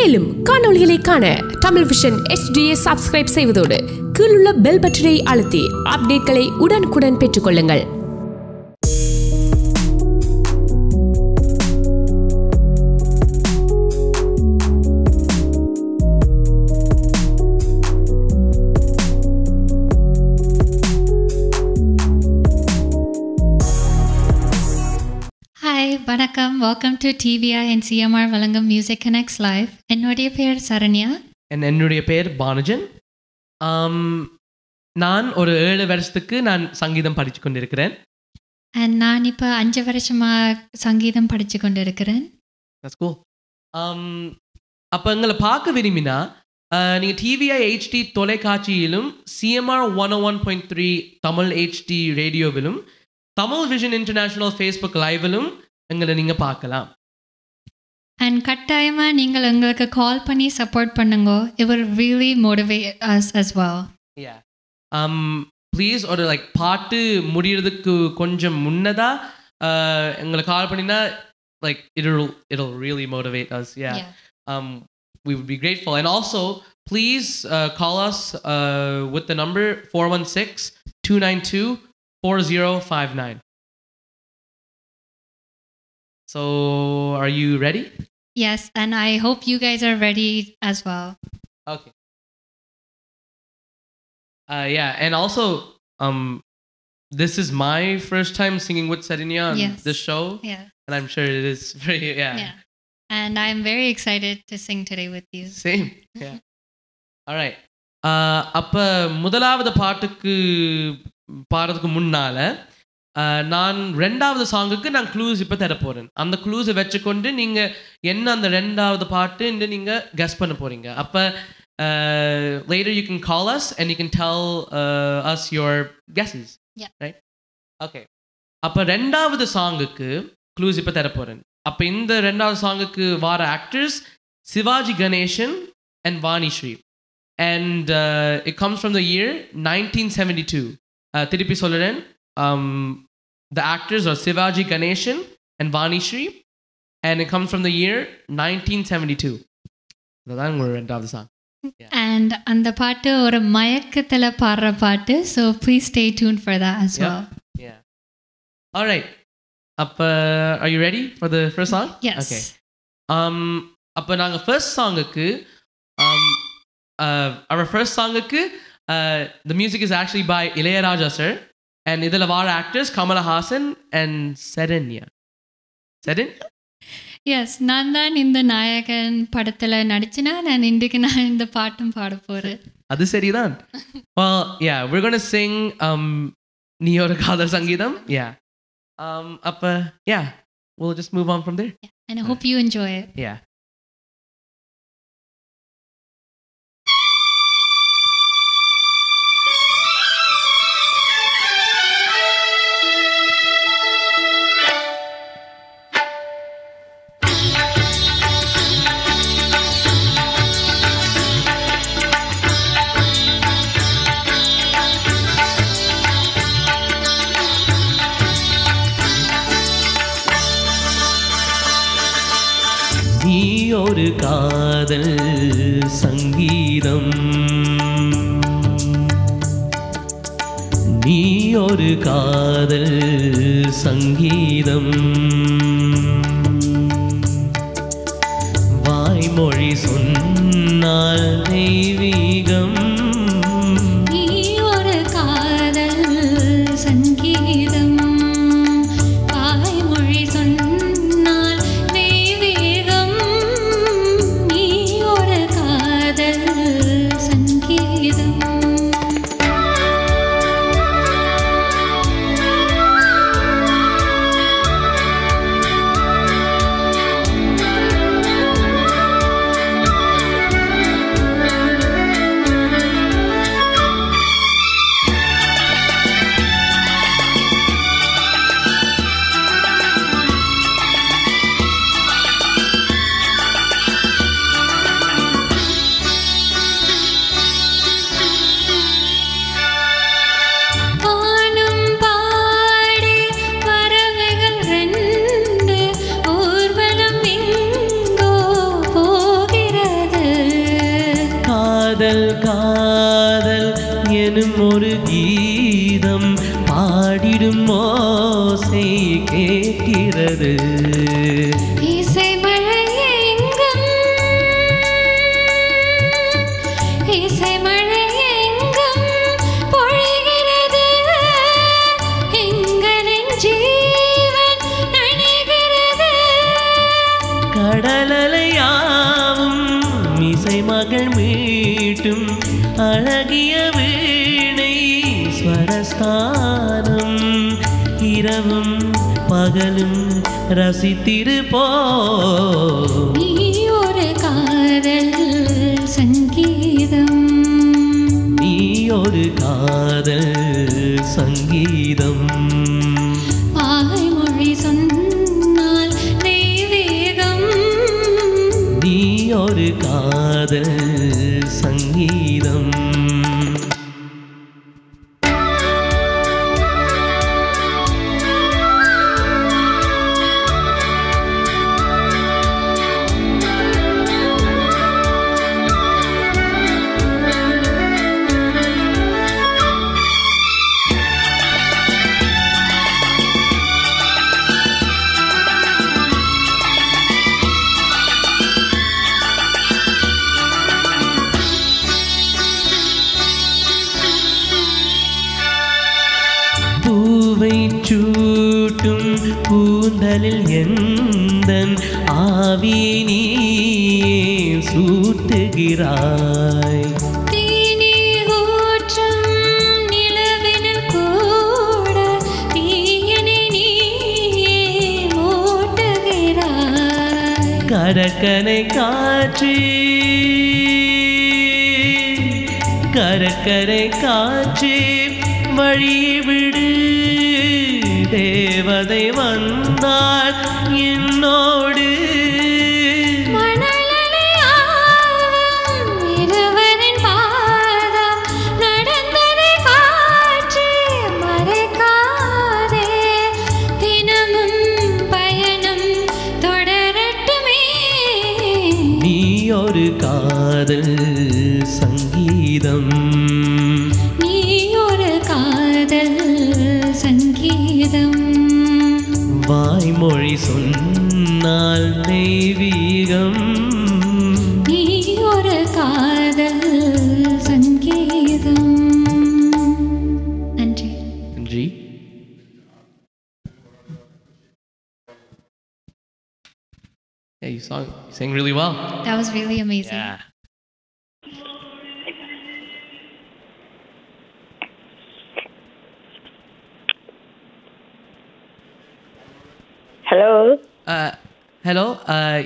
மேலும் காணொளிகளை காண Tamil vision HDயை subscribe செய்வதோடு கீழுள்ள பெல் பட்டனை அழுத்தி அப்டேட்களை உடனுக்குடன் பெற்றுக்கொள்ளுங்கள். Welcome to TVI and CMR வழங்கும் மியூசிக் கனெக்ட்ஸ் லைவ் என்னுடைய பேர் சரண்யா. என் என்னுடைய பேர் பானுஜன். நான் ஒரு ஏழு வருஷத்துக்கு நான் சங்கீதம் படித்து கொண்டிருக்கிறேன். அண்ட் நான் இப்போ அஞ்சு வருஷமாக சங்கீதம் படித்து கொண்டு இருக்கிறேன் That's cool. Um, அப்போ எங்களை பார்க்க விரும்பினா நீங்கள் TVI HD தொலைக்காட்சியிலும் CMR one one point three Tamil HD ரேடியோவிலும் Tamil vision international Facebook லைவிலும் எங்களை நீங்கள் பார்க்கலாம் அண்ட் கட்டாயமாக நீங்கள் எங்களுக்கு கால் பண்ணி சப்போர்ட் பண்ணுங்க it will really motivate us as well Yeah. Um, please ஒரு லைக் பாட்டு முடியறதுக்கு கொஞ்சம் முன்னதா uh, எங்களை கால் பண்ணினா like it'll it'll really motivate us yeah, Yeah. um we would be grateful and also please uh, call us uh, with the number 416 292 4059 so are you ready yes and I hope you guys are ready as well Okay. Uh, yeah, and also, um, this is my first time singing with Sardinia on Yes. this show, yeah and I'm sure it is very yeah, yeah and I'm very excited to sing today with you same yeah. All right. Uh, அப்ப முதலாவது பாட்டுக்கு பாடுறதுக்கு முன்னால uh, நான் ரெண்டாவது சாங்குக்கு நான் clues இப்போ தர போறேன். அந்த க்ளூஸை வச்சுக்கொண்டு நீங்க என்ன அந்த ரெண்டாவது பாட்டுன்னு நீங்க கெஸ் பண்ண போறீங்க. அப்ப later you can call us and you can tell uh, us your guesses. Yeah. right? Okay. அப்ப ரெண்டாவது சாங்குக்கு க்ளூஸ் இப்போ தர போறேன். அப்ப இந்த ரெண்டாவது சாங்குக்கு வர actors Sivaji Ganesan and Vani Shri. And uh, it comes from the year 1972. Uh, திருப்பி சொல்லுறேன். the actors are Sivaji Ganeshan and Vani Shri. And it comes from the year 1972. அதுதான் உங்களோட ரெண்டாவது சாங் and அந்த பாட்டு ஒரு மயக்கத்தில் பாடுற பாட்டு so please stay tuned for that as Yeah. well Yeah. All right. அப்ப are you ready for the first song? yes Okay. Um, அப்போ நாங்கள் first சாங்குக்கு um, uh, our first சாங்குக்கு uh, the music is actually by Ilaiyaraaja sir And இதில் வர actors Kamal Haasan and Saranya Saran yes நான் தான் இந்த நாயகன் படத்தில் நடிச்சினா நான் இன்றைக்கு நான் இந்த பாட்டும் பாட போகிறேன் அது சரிதான் well yeah we're gonna sing um, நீ ஒரு காதல் சங்கீதம் yeah. Um, அப்ப yeah we'll just move on from there. And I hope you enjoy it. yeah. ஒரு காதல் சங்கீதம். நீ ஒரு காதல் சங்கீதம். வாய்மொழி சொன்னால் தெய்வீ பகலும் ரசித்திருப்போ நீ ஒரு காதல் சங்கீதம். நீ ஒரு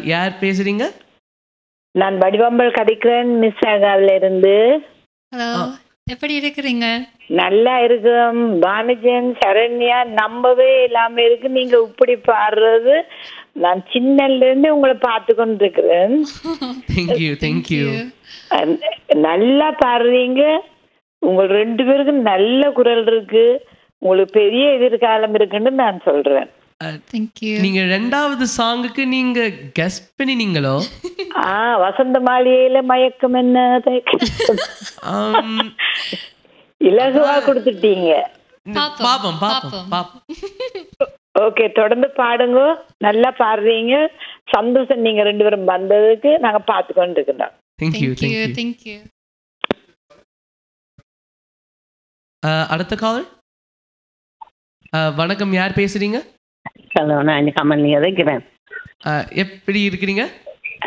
யார் பேசுறீங்க? நான் வடிவம்பல் கதைக்கிறேன் மிஸ் ஆகாவில இருந்து ஹலோ எப்படி இருக்கிறீங்க? நல்லா இருக்கும். பானுஜன் சரண்யா நம்பவே இல்லாம இருக்கு. நீங்க இப்படி பாடுறது நான் சின்னல இருந்து உங்களை பார்த்து கொண்டிருக்கிறேன். Thank you, thank you. அஹ் நல்லா பாடுறீங்க. உங்கள் ரெண்டு பேருக்கும் நல்ல குரல் இருக்கு. உங்களுக்கு பெரிய எதிர்காலம் இருக்குன்னு நான் சொல்றேன். தேங்க்யூ நீங்க ரெண்டாவது சாங்குக்கு நீங்க கெஸ்ட் பண்ணினீங்களோ? ஆ வசந்த மாளிகையில மயக்கம் என்ன? Um, இலகுவா கொடுத்துட்டீங்க. பாப்போம், பாப்போம் பாப்போம் ஓகே தொடர்ந்து பாடுங்க. நல்லா பாடுறீங்க. சந்தோஷம் நீங்க ரெண்டு பேரும் வந்ததுக்கு நாங்க பார்த்து கொண்டு இருக்கிறோம் Thank you, thank thank you you. Thank you Uh, அடுத்த காலர் வணக்கம் யார் பேசுறீங்க? ஹலோ நான் கமலிங்க இருக்கிறேன் Uh, எப்படி இருக்கிறீங்க?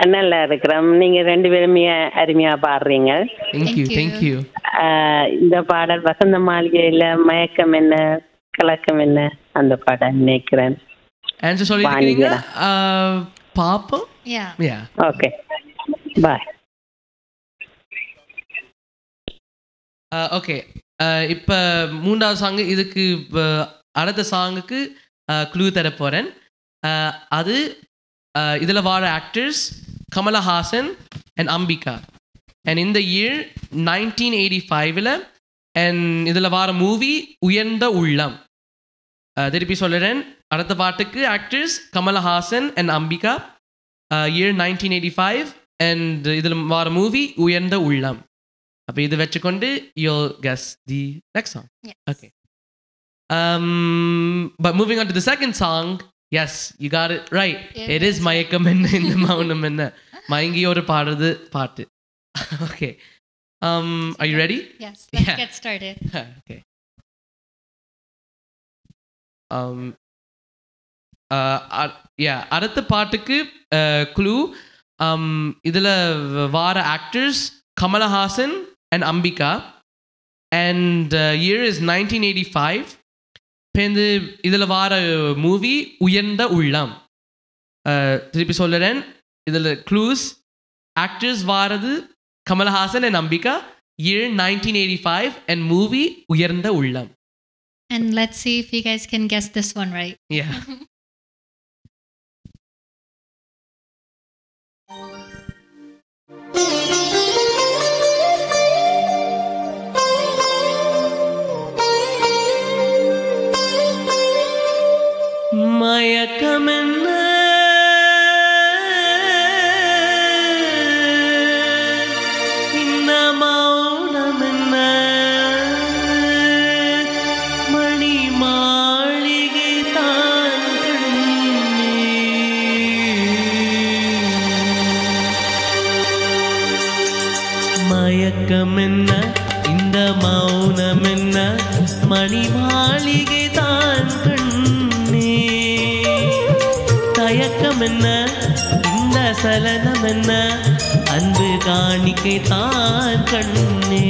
நல்லா இருக்கிறோம். நீங்க ரெண்டு பேருமே அருமையா பாடுறீங்க. Thank you, Thank thank you. ஆஹ் இந்த பாடல் வசந்த மாளிகையில மயக்கம் என்ன கலக்கம் என்ன அந்த பாடல் நினைக்கிறேன். ஆன்சர் பாப்போம்? யா யா ஓகே பாய் ஓகே இப்போ மூன்றாவது சாங்கு இதுக்கு இப்ப அடுத்த சாங்குக்கு க்ளூ தர போகிறேன் அது இதில் வார actors Kamal Haasan and Ambika. And இந்த இயர் நைன்டீன் எயிட்டி ஃபைவ்ல அண்ட் இதில் வார மூவி உயர்ந்த உள்ளம். திருப்பி சொல்லுறேன் அடுத்த பாட்டுக்கு actors Kamal Haasan and Ambika. Year nineteen eighty five and இதில் வார மூவி உயர்ந்த உள்ளம். அப்போ இது வச்சுக்கொண்டு you guess the next song Yes. Okay. Um, but moving on to the second song, yes, you got it right. It It is is மயக்கம் என்ன இந்த மௌனம் என்ன மயங்கியோடு பாடுறது பாட்டு okay um are you ready Yes, let's Yeah. get started. okay um uh, a- yeah அடுத்த பாட்டுக்கு clue um இதுல வார actors Kamal Haasan and Ambika and year is nineteen eighty five இப்போ இதில் வார மூவி உயர்ந்த உள்ளம் Uh, திருப்பி சொல்லுறேன் இதில் க்ளூஸ் ஆக்டர்ஸ் வாரது Kamal Haasan and Ambika year nineteen eighty five and movie Uyarndha Ullam And let's see if you guys can guess this one right. Yeah. மயக்கமென்ன இந்த மௌனமென்ன மணி மாளிகை தான் மயக்கம் என்ன இந்த தயக்கம் என்ன? இந்த சலனம் என்ன? அன்பு காணிக்கை தான் கண்ணே.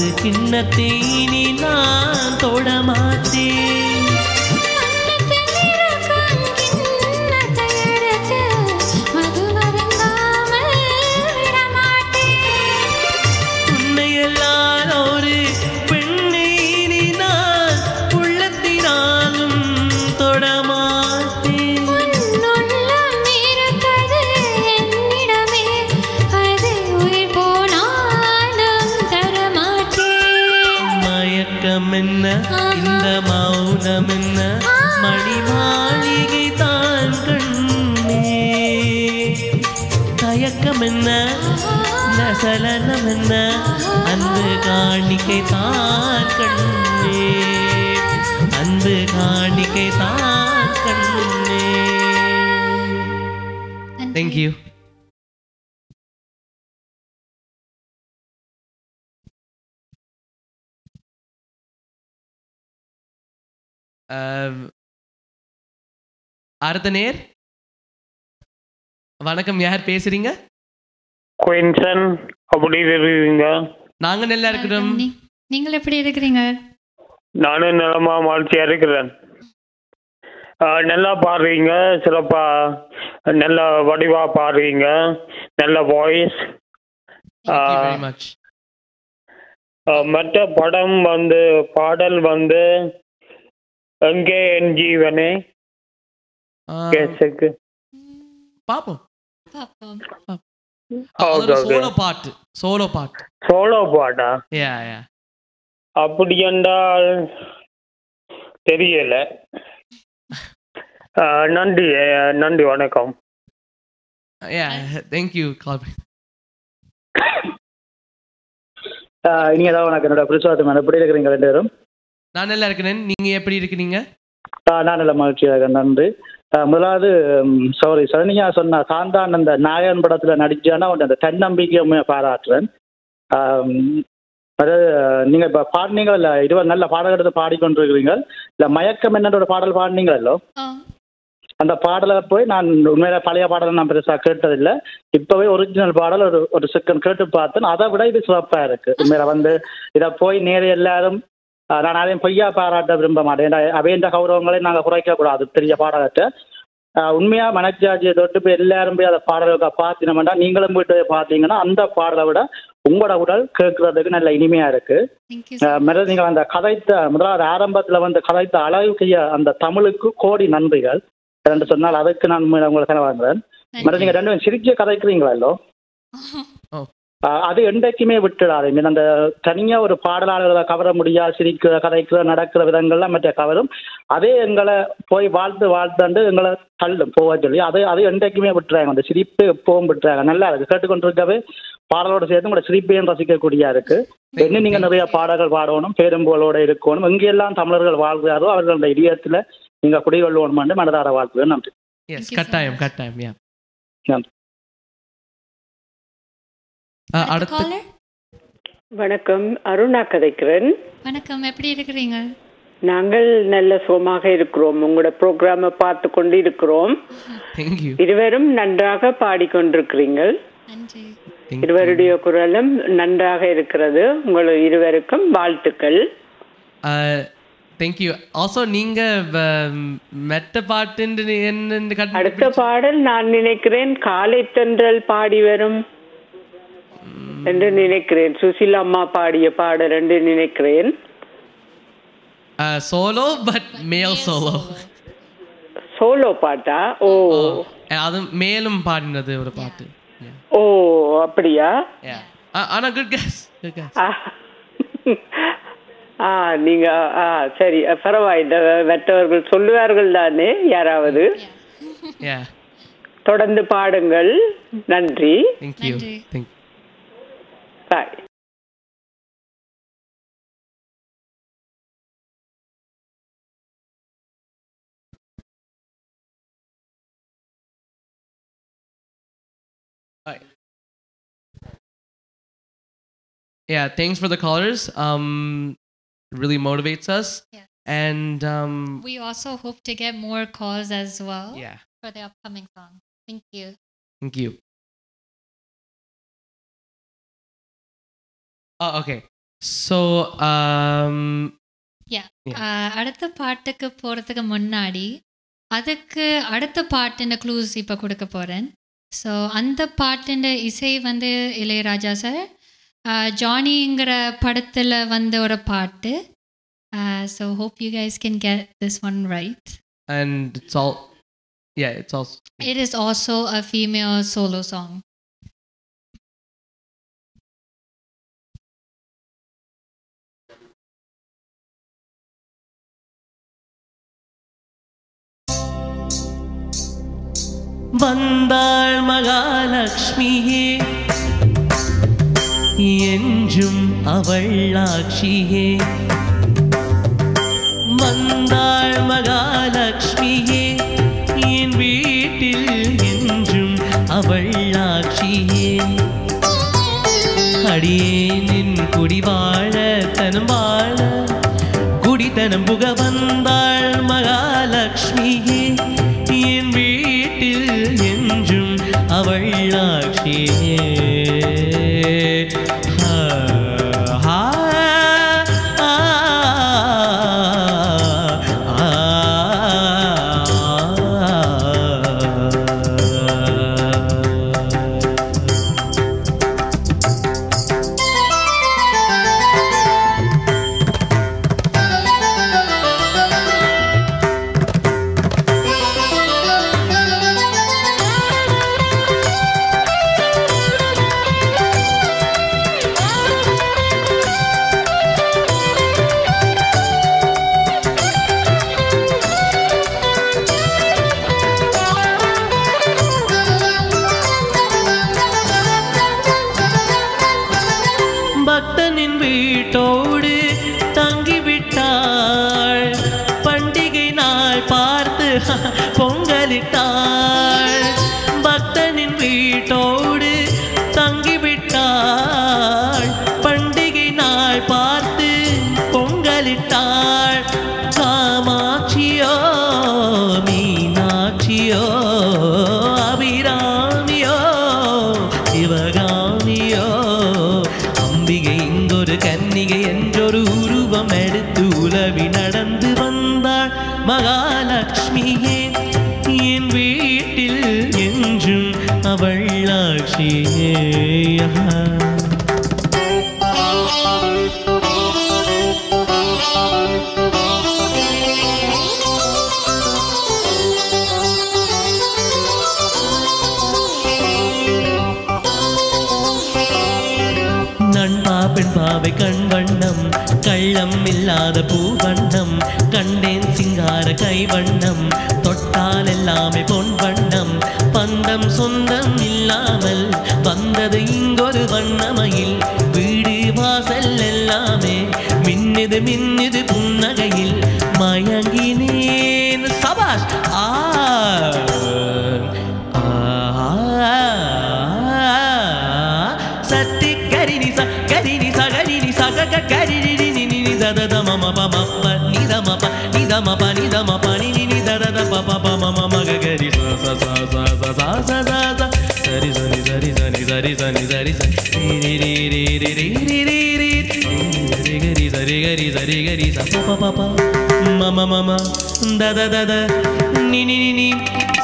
மது கிண்ணத்தை இனி நான் தொடமாட்டேன் தேங்க்யூ அடுத்த நேர்? வணக்கம் யார் பேசுறீங்க? குயின்சன் அப்படி இருக்கீங்க நாங்க நல்லா இருக்கிறோம். நீங்கள் எப்படி இருக்கிறீங்க? நானும் நலமா மகிழ்ச்சியா இருக்கிறேன். நல்லா பாடுறீங்க சிறப்பா. நல்ல வடிவா பாடுறீங்க நல்ல voice Thank you very much. மற்ற படம் வந்து பாடல் வந்து எங்கே என் ஜீவனே? ஆஹ், கேஸுக்கு பாப்போம். பாப்போம். Okay okay. சோலோ பாட்டு சோலோ பாட்டு சோலோ பாட்டா யா யா அப்படி என்றால் தெரியல. நன்றி நன்றி வணக்கம். யா தேங்க்யூ கால் நீங்க ஏதாவது உனக்கு என்னோட புரிசுவாதம் எப்படி இருக்கிறீங்க ரெண்டு பேரும்? நான் நல்லா இருக்கிறேன். நீங்க எப்படி இருக்கிறீங்க? நான் நல்ல மகிழ்ச்சியாக இருக்கேன் நன்றி முதலாவது சாரி சரணியா சொன்ன சாந்தான் அந்த நாயகன் படத்துல நடிச்சானா அவன் அந்த தன்னம்பிக்கையுமே பாராட்டுறேன். அதாவது நீங்க இப்ப பாடினீங்க இல்ல இருவர் நல்ல பாடகத்தை பாடிக்கொண்டிருக்கிறீங்க இல்ல மயக்கம் என்னோட பாடல் பாடினீங்களோ ஆ. அந்த பாடலை போய் நான் உண்மையில பழைய பாடலை நான் பெருசா கேட்டதில்லை. இப்பவே ஒரிஜினல் பாடல் ஒரு ஒரு செகண்ட் கேட்டு பார்த்தேன். அதை விட இது சிறப்பா இருக்கு. உண்மையில வந்து இதை போய் நேர எல்லாரும் நான் அதையும் பொய்யா பாராட்ட விரும்ப மாட்டேன். அவையன்ற கௌரவங்களை நாங்கள் குறைக்க கூடாது. பெரிய பாடகத்தை ஆஹ் உண்மையா மனச்சாட்சியை தொட்டு போய் எல்லாரும் போய் அதை பாடலுக்கு பார்த்தினோம்னா நீங்களும் போயிட்டு பார்த்தீங்கன்னா அந்த பாடலை விட உங்களோட உடல் கேட்கறதுக்கு நல்ல இனிமையா இருக்கு. மேடம் நீங்கள் அந்த கதைத்த முதலாவது ஆரம்பத்தில் வந்து கதைத்த அழகிய அந்த தமிழுக்கு கோடி நன்றிகள். என்று சொன்னால் அதுக்கு நான் உண்மையில உங்களுக்கு வாங்குறேன். மேடம் நீங்கள் ரெண்டு சிரிக்க கதைக்கிறீங்களா இல்லோ? அது என்றைக்குமே விட்டுடாது. மீன் அந்த தனியா ஒரு பாடலாளர்களை கவர முடியாது சிரிக்கிற கதைக்கிற நடக்கிற விதங்கள்லாம் மற்ற கவரும். அதே எங்களை போய் வாழ்த்து வாழ்த்தாண்டு எங்களை தள்ளும் போக சொல்லி. அது அது என்றைக்குமே விட்டுறாங்க. அந்த சிரிப்பு எப்பவும் விட்டுறாங்க. நல்லா இருக்கு. கேட்டுக்கொண்டிருக்கவே பாடலோட சேர்த்து உங்களோட சிரிப்பையும் ரசிக்கக்கூடியா இருக்கு. இன்னும் நீங்க நிறைய பாடல்கள் பாடணும் பேரும்புகளோட இருக்கணும். எங்கெல்லாம் தமிழர்கள் வாழ்கிறாரோ அவர்களோட இதயத்துல மனதார வாழ்த்துவேன் நன்றி. எஸ் Thank you so கட்டாயம். கட்டாயம் யா அடுத்த வணக்கம் அருணா கதைக்கிறேன். வணக்கம் எப்படி இருக்கிறீங்க? நாங்கள் நல்ல சுகமாக இருக்கிறோம். உங்களோட ப்ரோக்ராமை பார்த்து கொண்டு இருக்கிறோம் இருவரும் நன்றாக பாடிக்கொண்டிருக்கிறீர்கள் நன்றி. இருவருடைய குரலும் நன்றாக இருக்கிறது. உங்கள் இருவருக்கும் வாழ்த்துக்கள். தேங்க்யூ ஆல்சோ நீங்க மெட்ட பாட்டு என்ன அடுத்த பாடல் நான் நினைக்கிறேன். காலை தென்றல் பாடி வரும். என்று நினைக்கிறேன். சுசிலா அம்மா பாடிய பாடல் என்று நினைக்கிறேன். Solo but male solo solo பாட்டா? ஓ. அது மேலும் பாடினது ஒரு பாட்டு. ஓ அப்படியா? ஆனா குட் கேஸ் குட் கேஸ் ஆ. நீங்க ஆ சரி பரவாயில்லை. மற்றவர்கள் சொல்லுவார்கள் தானே யாராவது? யா தொடர்ந்து பாடுங்கள். நன்றி. Thank you bye Yeah, thanks for the callers. Um, really motivates us. Yes. And um, We also hope to get more calls as well yeah, for the upcoming song. Thank you. thank you. Oh, okay. So, um, Yeah. Yeah. ஆஹ் அடுத்த பாட்டுக்கு போகிறதுக்கு முன்னாடி அதுக்கு அடுத்த பாட்டுன்ற clues இப்போ கொடுக்க போகிறேன் so அந்த பாட்டுன்ற இசை வந்து இளையராஜா சார் ஜானிங்கிற படத்தில் வந்த ஒரு பாட்டு so hope you guys can get this one right and it's all Yeah, it's also. It is also a female solo song. Bandar Magalakshmi. என்றும் அவள் ஆட்சியே வந்தாள் மகாலட்சுமியே என் வீட்டில் என்றும் அவள் ஆட்சியே அடியேனின் குடிவாழ தனம் வாழ குடித்தனம் புக வந்தாள் நி த ம ப நி த ம ப நி நி நி த த த ப ப ப ம ம ம க க ரி ச ச ச ச ச ச ச ச ச சரி சரி சரி சரி சரி சரி சரி சரி ரி ரி ரி ரி ரி ரி ரி ரி ரி கரி சரி கரி சரி கரி ச ப ப ப ப ம ம ம ம த த த த நி நி நி நி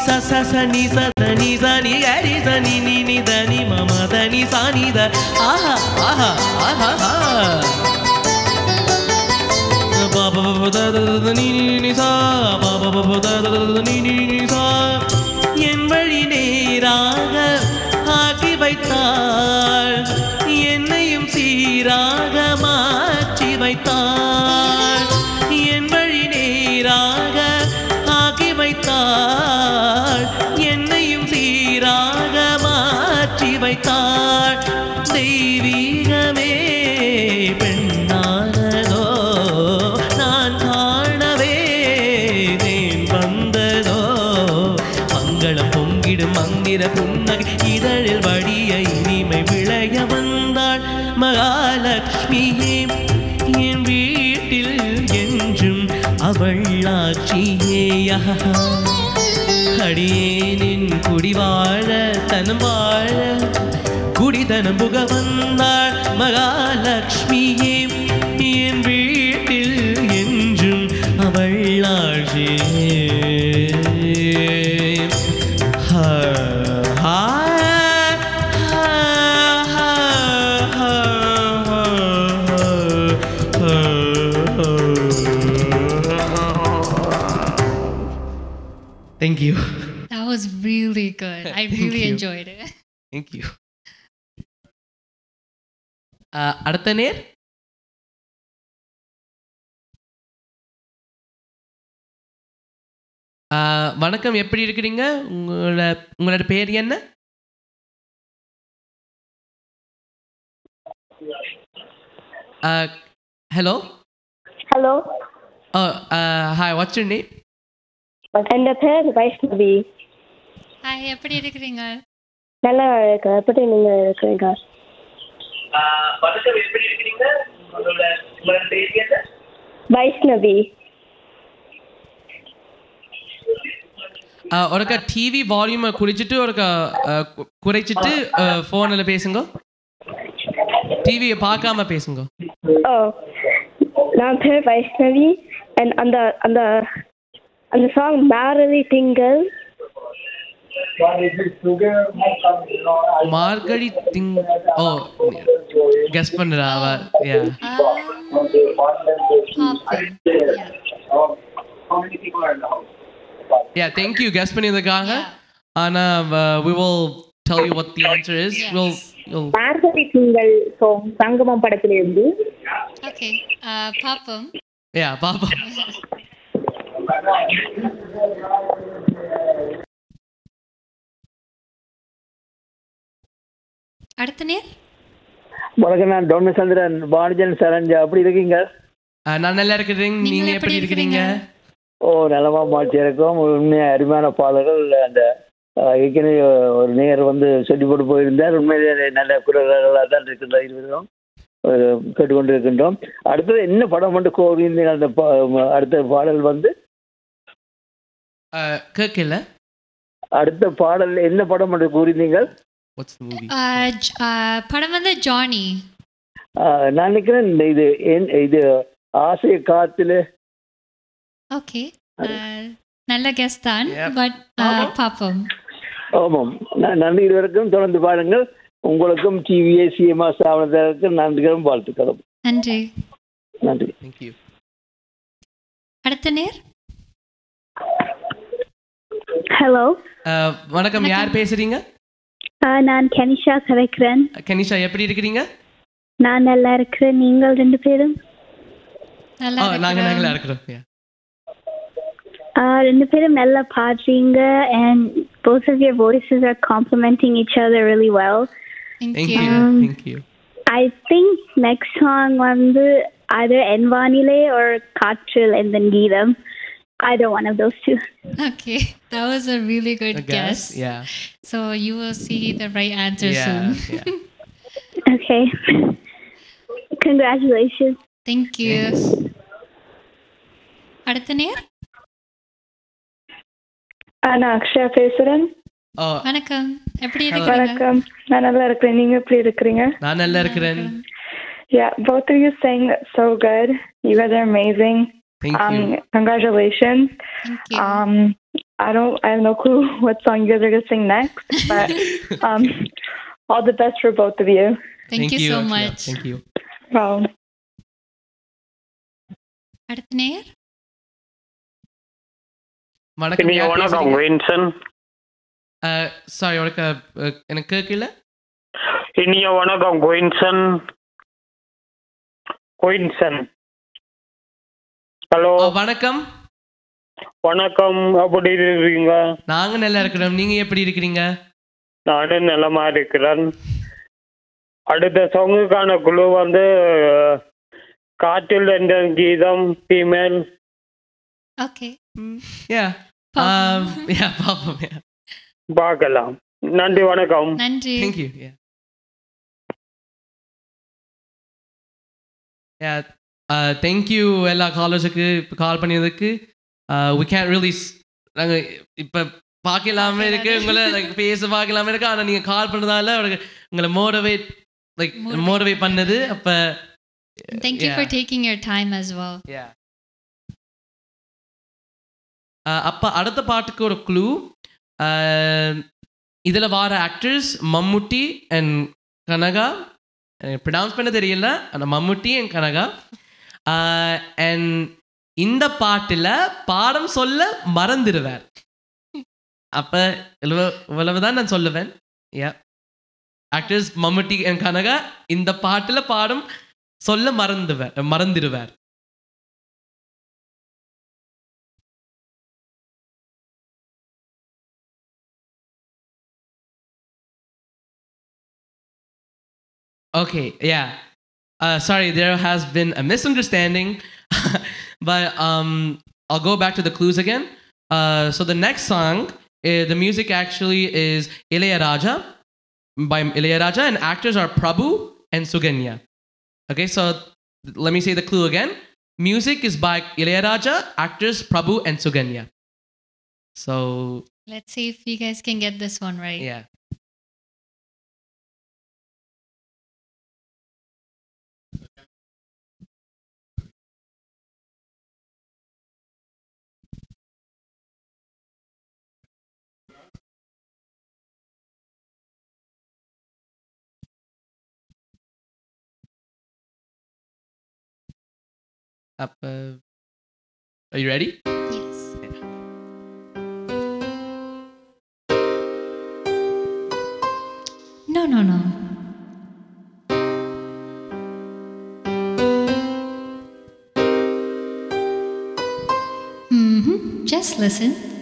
ச ச ச நி ச த நி ச நி கரி ச நி நி நி த நி ம ம த நி என் வழி நேராக ஆக்கி வைத்தாள். என்னையும் சீராக மாற்றி வைத்தாள். அடியேனின் குடி வாழ தனம் வாழ குடிதனம் புக வந்தாள் Mahalakshmi Thank you. That was really good. I Thank really you. enjoyed it. Thank you. Uh, அடுத்த நேர் Uh, வணக்கம் எப்படி இருக்கிறீங்க உங்களோட உங்களோட பேர் என்ன hello hello hi what's your name என் பேர் வைஷ்ணவி ஹாய் எப்படி இருக்கிறீங்க? நல்லா இருக்கு? எப்படி நீங்க இருக்கிறீங்க? வணக்கம் எப்படி இருக்கிறீங்க உங்களோட உங்களோட பேர் என்ன? வைஷ்ணவி. ஒருக்கா டிவி வால்யூமை குறைச்சிட்டு ஒருக்கா கு- குறைச்சிட்டு ஃபோனில் பேசுங்க. டிவியை பார்க்காம பேசுங்க. நான் பேர் வைஷ்ணவி. அண்ட் அந்த அந்த அந்த சாங் மாரதி திங்கள். மார்கழி திங் ஓ கெஸ் பண்ணுறா அவ யா யா தேங்க்யூ கெஸ் பண்ணியதுக்காக ஆனால் we will tell you what the answer is. We'll Margazhi Thingal song Sangamam படத்திலிருந்து. ஓகே பார்ப்போம். Yeah பாப்பா அடுத்த நேர். வணக்கம் நான் டொன்னு சந்திரன் பாணிஜன் சரஞ்சா அப்படி இருக்கீங்க? நான் நல்லா இருக்கிறேன். நீங்க எப்படி இருக்கிறீங்க? ஓ நலமா மாற்றி இருக்கும். உண்மையாக அருமையான பாடல்கள் அந்த ஏற்கனவே ஒரு நேர் வந்து சொல்லி போட்டு போயிருந்தார். உண்மையிலே நல்ல குரல்களாக தான் இருக்கின்ற ஒரு கேட்டுக்கொண்டு இருக்கின்றோம் அடுத்தது என்ன படம் வந்து கோவிந்தீங்க அந்த பா- அடுத்த பாடல் வந்து கேட்கல. அடுத்த பாடல் என்ன படம் என்று கூறினீங்க வாட்ஸ் மூவி படம் வந்து ஜானி. நான் நினைக்கிறேன் இது என்- இது ஆசை காத்துல. ஓகே. நல்ல கெஸ்ட் தான் பட் பார்ப்போம். ஆமாம். நன்றி இருவருக்கும் தொடர்ந்து பாருங்கள் உங்களுக்கும் டிவிஏ சிஎம்ஆ ஸ்தாபனத்திற்கும் நன்றிகளும் வாழ்த்துக்களும். நன்றி. நன்றி. தேங்க்யூ அடுத்த நேர்? ஹலோ வணக்கம் யார் பேசுறீங்க நான் கனிஷா கதைக்கிறேன் கனிஷா எப்படி இருக்கிறீங்க நான் நல்லா இருக்கிறேன் நீங்கள் ரெண்டு பேரும் நல்லா Oh, நாங்க இருக்கிறோம். நல்லா இருக்கிறோம் yeah. Uh, ரெண்டு பேரும் நல்லா பாடுறீங்க and both of your voices are complementing each other really well. Thank thank you. you Um, thank you I think next song வந்து either என்வானிலே or காற்றில் and then கீதம். Either one of those two. Okay, that was a really good A guess, guess. yeah. So you will see the right answer Yeah, soon. yeah. Okay. Congratulations. Thank you. அடுத்த நேர் நான் அக்ஷயா பேசுறேன் Oh, வணக்கம் எப்படி இருக்கீங்க வணக்கம் நான் நல்லா இருக்கிறேன் நீங்க எப்படி இருக்கிறீங்க நான் நல்லா இருக்கிறேன் Yeah, both of you sang so good. You guys are amazing. Thank um, you. Congratulations. Thank you. Um, I don't, I have no clue what song you guys are gonna sing next, but um, all the best for both of you. Thank, you, so Akshaya. much. Thank you. Wow. அடுத்த நேர் வணக்கம் இனிய யார் வணக்கம் பேசுறீங்க? Vinson Uh, sorry உனக்கு uh, எனக்கு கேட்கல இனிய வணக்கம் குயின்சன் குயின்சன் ஹலோ. வணக்கம். வணக்கம். எப்படி இருக்கீங்க நாங்க நல்லா இருக்கிறோம். நீங்க எப்படி இருக்கிறீங்க? நானும் நலமா இருக்கிறேன். அடுத்த சாங்குக்கான குழு வந்து காற்றில் என்ற கீதம் ஃபீமேல் ஓகே பாப்போம். Yeah பார்க்கலாம். நன்றி வணக்கம். நன்றி. Thank you. Yeah. Uh, you எல்லா காலர்ஸுக்கு கால் பண்ணியதுக்கு. Uh, we can't really s- நாங்க இப்ப பார்க்கலாம இருக்கு. உங்களை like பேச பார்க்கலாம இருக்கு. ஆனா நீங்க கால் பண்ணதால உங்களை மோட்டிவேட் லைக் மோட்டிவேட் பண்ணது. அப்ப Thank you yeah. for taking your time as well. Yeah. Uh, அப்ப அடுத்த பாட்டுக்கு ஒரு க்ளூ இதில் வர actors Mammootty and Kanaka. Pronounce பண்ண தெரியல. ஆனால் மம்முட்டி அண்ட் கனகா. அண்ட் இந்த பாட்டில் பாடம் சொல்ல மறந்துடுவார் அப்போ இவ்வளவு இவ்வளவு நான் சொல்லுவேன். Yeah actors Mammootty and Kanaka இந்த பாட்டில் பாடம் சொல்ல மறந்துவார் மறந்துடுவார் okay yeah Uh, sorry, there has been a misunderstanding, but um, I'll go back to the clues again. Uh, so the next song, uh, the music actually is Ilayaraja by Ilayaraja, and actors are Prabhu and Suganya. Okay, so let me say the clue again. Music is by Ilayaraja, actors Prabhu and Suganya. So Let's see if you guys can get this one right. yeah. Up, uh, are you ready? Yes. No, no, no. Mm-hmm. Just listen.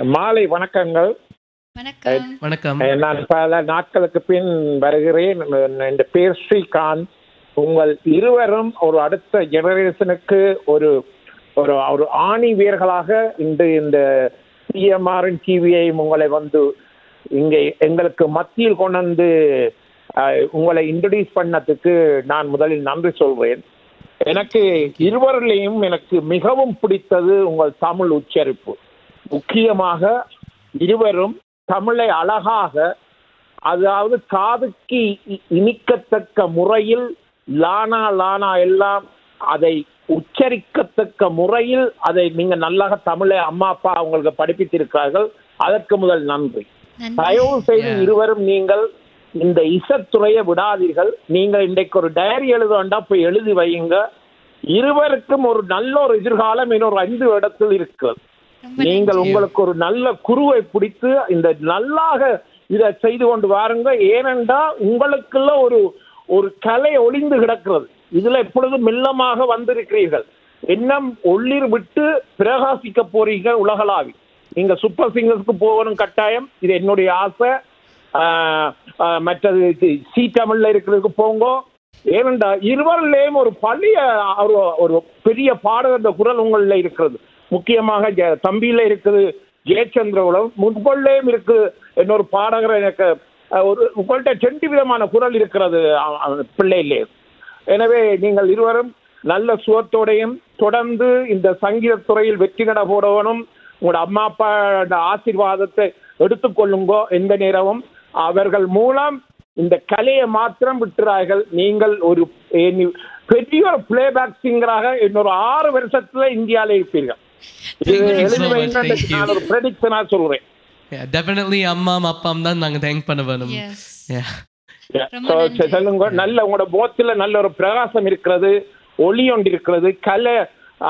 மாலை வணக்கங்கள். வணக்கம். நான் பல நாட்களுக்கு பின் வருகிறேன். என் பேர் ஸ்ரீகாந்த். உங்கள் இருவரும் ஒரு அடுத்த ஜெனரேஷனுக்கு ஒரு ஒரு ஒரு ஆணி வீரர்களாக இன்று இந்த சிஎம்ஆரின் டிவியை உங்களை வந்து இங்கே எங்களுக்கு மத்தியில் கொண்டு வந்து உங்களை இன்ட்ரடியூஸ் பண்ணதுக்கு நான் முதலில் நன்றி சொல்வேன். எனக்கு இருவரிலையும் எனக்கு மிகவும் பிடித்தது உங்கள் தமிழ் உச்சரிப்பு. முக்கியமாக இருவரும் தமிழை அழகாக அதாவது காதுக்கு இனிக்கத்தக்க முறையில் லானா லானா எல்லாம் அதை உச்சரிக்கத்தக்க முறையில் அதை நீங்க நல்லாக தமிழை அம்மா அப்பா உங்களுக்கு படிப்பித்திருக்கிறார்கள். அதற்கு முதல் நன்றி. தயவு செய்து இருவரும் நீங்கள் இந்த இசத்துறையை விடாதீர்கள். நீங்கள் இன்றைக்கு ஒரு டைரி எழுத வேண்டாம் போய் எழுதி வையுங்க. இருவருக்கும் ஒரு நல்ல ஒரு எதிர்காலம் இன்னொரு ஐந்து இடத்தில் இருக்கிறது நீங்கள் உங்களுக்கு ஒரு நல்ல குருவை பிடித்து இந்த நல்லாக இதை செய்து கொண்டு வாருங்க. ஏனென்றால் உங்களுக்குள்ள ஒரு ஒரு கலை ஒளிந்து கிடக்கிறது. இதுல எப்பொழுது மெல்லமாக வந்திருக்கிறீர்கள். எண்ணம் ஒளிர் விட்டு பிரகாசிக்க போறீங்க உலகளாவி. நீங்க சூப்பர் சிங்கர்ஸ்க்கு போகணும் கட்டாயம். இது என்னுடைய ஆசை. மற்றது சி- தமிழ்ல இருக்கிறதுக்கு போங்க. ஏனென்றா இருவரிலேயும் ஒரு பழைய ஒரு ஒரு பெரிய பாடகர் குரல் உங்களில் இருக்கிறது. முக்கியமாக ஜெ- தம்பியில இருக்குது ஜெயச்சந்திரகுலம் முன்பொல்லையும் இருக்கு. இன்னொரு பாடகர் எனக்கு ஒரு உங்கள்கிட்ட ரெண்டு விதமான குரல் இருக்கிறது பிள்ளையிலே. எனவே நீங்கள் இருவரும் நல்ல சுகத்தோடையும் தொடர்ந்து இந்த சங்கீத துறையில் வெற்றி நட போடவனும் உங்களோட அம்மா அப்பா ஆசீர்வாதத்தை எடுத்துக்கொள்ளுங்கோ எந்த நேரமும். அவர்கள் மூலம் இந்த கலையை மாத்திரம் விட்டுறார்கள். நீங்கள் ஒரு பெரிய ஒரு பிளேபேக் சிங்கராக இன்னொரு ஆறு வருஷத்துல இந்தியால இருப்பீர்கள். நான் ப்ரெடிக்ஷனா சொல்றேன். Definitely அம்மாம் அப்பாம் தான் நாங்க தேங்க் பண்ண வேணும். சொல்லுங்க. நல்ல உங்களோட முகத்துல நல்ல ஒரு பிரகாசம் இருக்கிறது ஒளி ஒன்று இருக்கிறது கலை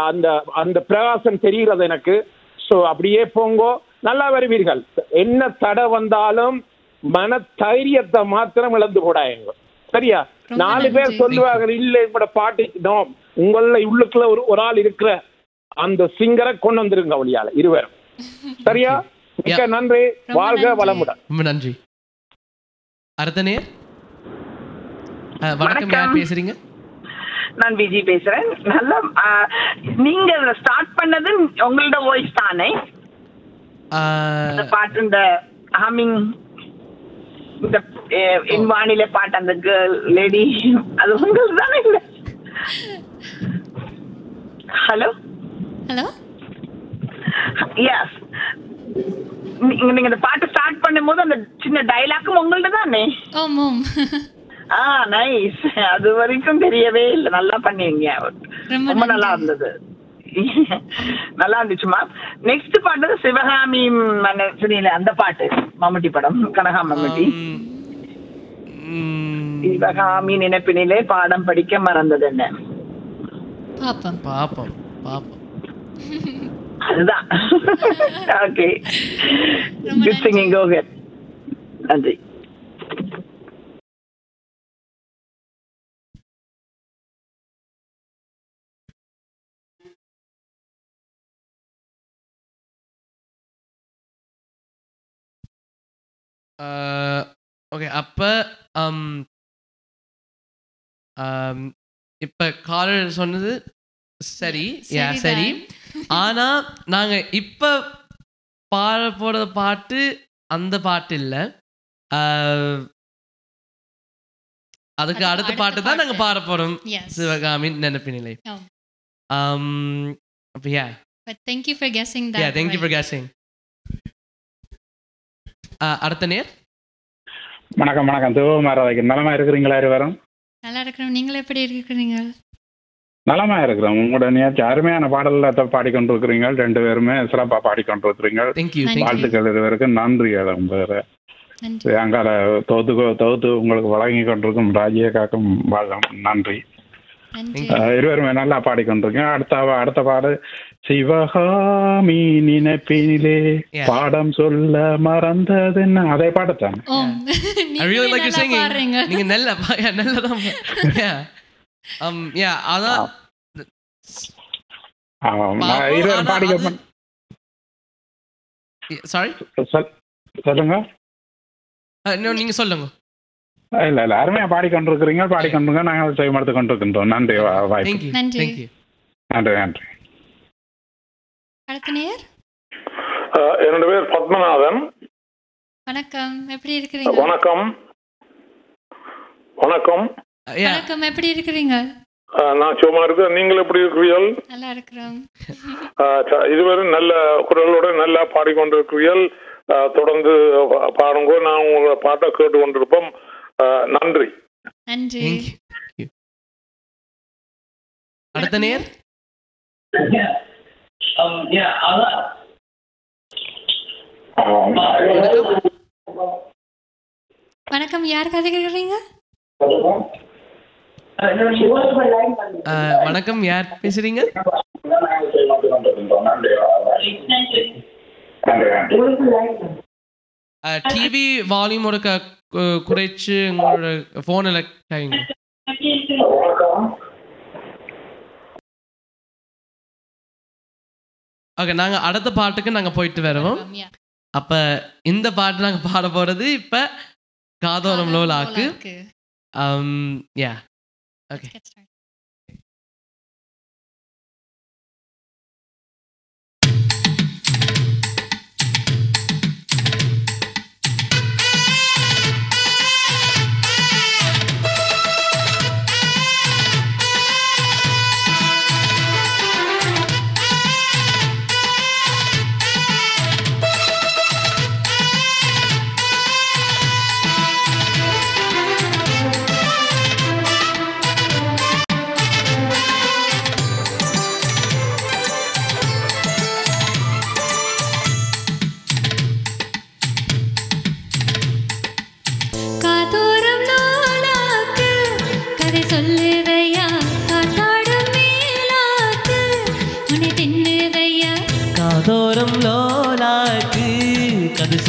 அந்த அந்த பிரகாசம் தெரிகிறது எனக்கு. சோ அப்படியே போங்கோ. நல்லா வருவீர்கள். என்ன தடை வந்தாலும் மன தைரியத்தை மாத்திரம் இழந்து போடாங்க சரியா? நாலு பேர் சொல்லுவாங்க இல்ல உங்களோட பாட்டு நோ உங்கள உள்ளுக்குள்ள ஒரு ஒரு ஆள் இருக்கிற அந்த சிங்கரை கொண்டு வந்துருங்க ஒளியால இருவரும். சரியா? மிக்க நன்றி. வாழ்க வளமுடன். ரொம்ப நன்றி. அஹ், வணக்கம் யார் பேசுறீங்க? நான் விஜி பேசுறேன். நல்லா நீங்க ஸ்டார்ட் பண்ணது உங்களோட வாய்ஸ் தானே? அந்த பாட்டு இந்த ஹமிங் இந்த என் வானிலை பாட்டு அந்த கேர்ள் லேடி அது உங்களுக்கு தானே இல்ல ஹலோ ஹலோ? எஸ் நீங்க நீங்க இந்த பாட்டு ஸ்டார்ட் பண்ணும்போது அந்த சின்ன டைலாக்கும் உங்கள்ட்ட தானே? ஆமாம் ஆ நைஸ் அது வரைக்கும் தெரியவே இல்லை. நல்லா பண்ணீங்க ரொம்ப நல்லா இருந்தது. நல்லா இருந்துச்சுமா நெக்ஸ்ட் பாட்டு சிவகாமி மனசுனில அந்த பாட்டு. மம்முட்டி படம். கனகா மம்முட்டி. சிவகாமி நினைப்பினிலே பாடம் படிக்க மறந்தது என்ன? பாப்பம். பாப்பம் பாப்பம். அதுதான் ஓகே குட் சிங்கிங் கோ நன்றி ஓகே அப்போ இப்போ காலர் சொன்னது? சரி. யா சரி ஆனா நாங்க இப்ப பாட போற பாட்டு அந்த பாட்டு இல்ல. அதுக்கு அடுத்த பாட்டு தான் நாங்க பாட போறோம். Yes. சிவகாமி நினைப்பினிலை. Oh. um அப்ப yeah. But thank you for guessing that. yeah thank you for right. guessing. ஆஹ், அடுத்த நேர்? வணக்கம் வணக்கம். சிவகுமார் நலமா இருக்கிறீங்களா இருவரும்? நல்லா இருக்கிறோம் நீங்கள் எப்படி இருக்கிறீங்க? நலமா இருக்கிறோம் உங்களோட நேற்று அருமையான பாடல்ல பாடிக்கொண்டிருக்கிறீங்க. ரெண்டு பேருமே சிறப்பா பாடிக்கொண்டிருக்கிறீங்க. Thank you, thank you. வாழ்த்துக்கள் இருவருக்கும். நன்றி நன்றி. அங்கால தொகுத்து தொகுத்து உங்களுக்கு வழங்கி கொண்டிருக்கும் ராஜ்யக்காக்கும் வாழ் நன்றி. அஹ், இருவருமே நல்லா பாடிக்கொண்டிருக்கீங்க. அடுத்த அடுத்த பாடு. சிவகாமி நினைப்பினிலே பாடம் சொல்ல மறந்ததுன்னு? அதை பாடத்தான் ஓ I really like your நல்லா singing. பாடுறீங்க. நீங்க நல்ல பா- Um, yeah, அதான் சாரி சொல்- சொல்லுங்க. நீங்க சொல்லுங்க. இல்ல இல்ல அருமையா நாங்கள் கொண்டிருக்கின்றோம். நன்றி வாய்ப்பு. நன்றி. Thank you. நன்றி அடுத்த நேர் என்னோட பேர் பத்மநாதன். வணக்கம் எப்படி இருக்கிறீங்க? வணக்கம். வணக்கம். வணக்கம் எப்படி இருக்கிறீங்க? நான் சும்மா இருக்கேன். நீங்கள் எப்படி இருக்கிறீர்கள்? நல்லா இருக்கிறோம். இதுவரை நல்ல குரலோட நல்லா பாடிக்கொண்டிருக்கிறீர்கள். தொடர்ந்து பாருங்க. நான் உங்களோட பாட்டை கேட்டு கொண்டிருப்போம் நன்றி. நன்றி. அடுத்த நேர். வணக்கம். யார் கதைக்கிறீங்க? அஹ், வணக்கம். யார் பேசுறீங்க? டிவி வால்யூம் ஒரு குறைச்சு உங்களோட போனில் கைங்க ஓகே நாங்க அடுத்த பாட்டுக்கு நாங்க போயிட்டு வருவோம். அப்ப இந்த பாட்டு நாங்க பாட போறது இப்ப காதோரம் லோலாக்கு. யா ஓகே காதோரம்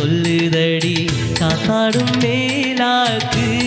சொல்லுதடி காத்தாடும் மேலாக்கு.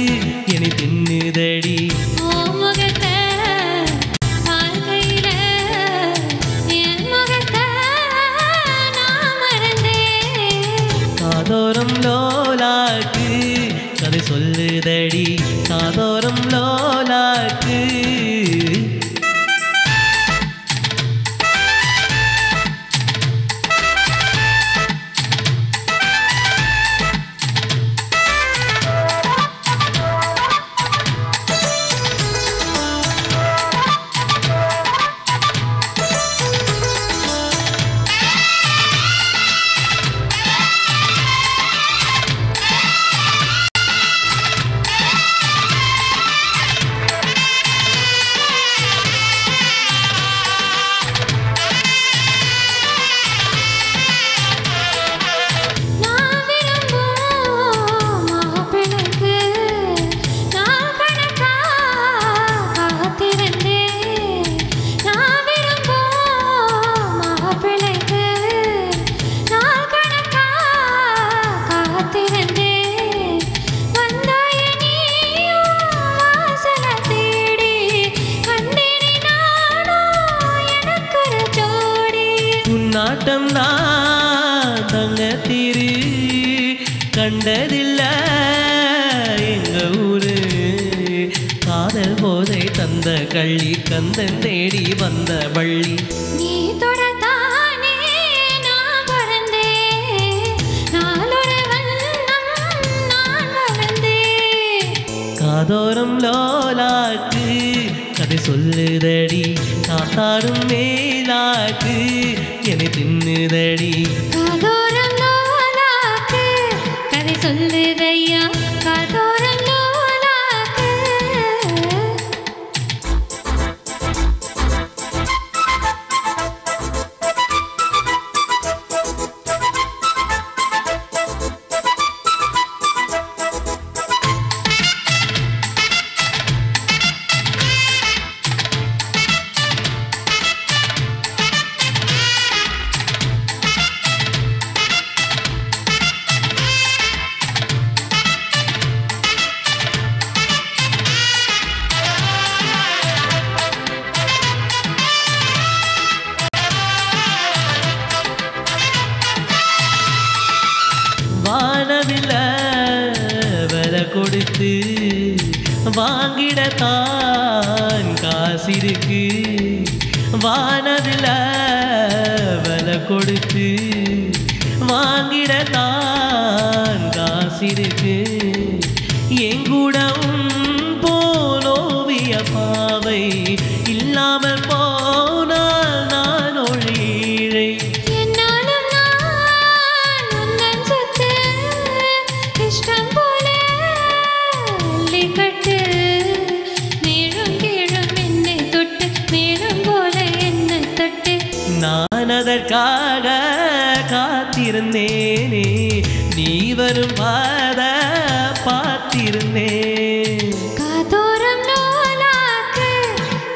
பார்த்திருந்தேன் காதோரம் நூலாக்கு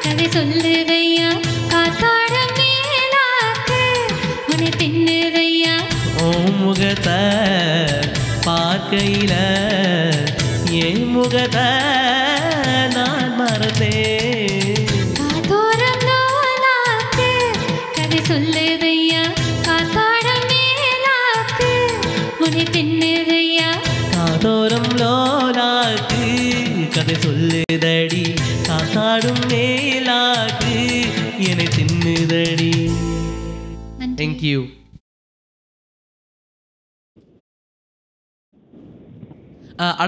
கதை சொல்லுதையா? காத்தாடம் மேலாக்கு உன்னை தின்னுதையா? உன் முகத்தை பார்க்கையில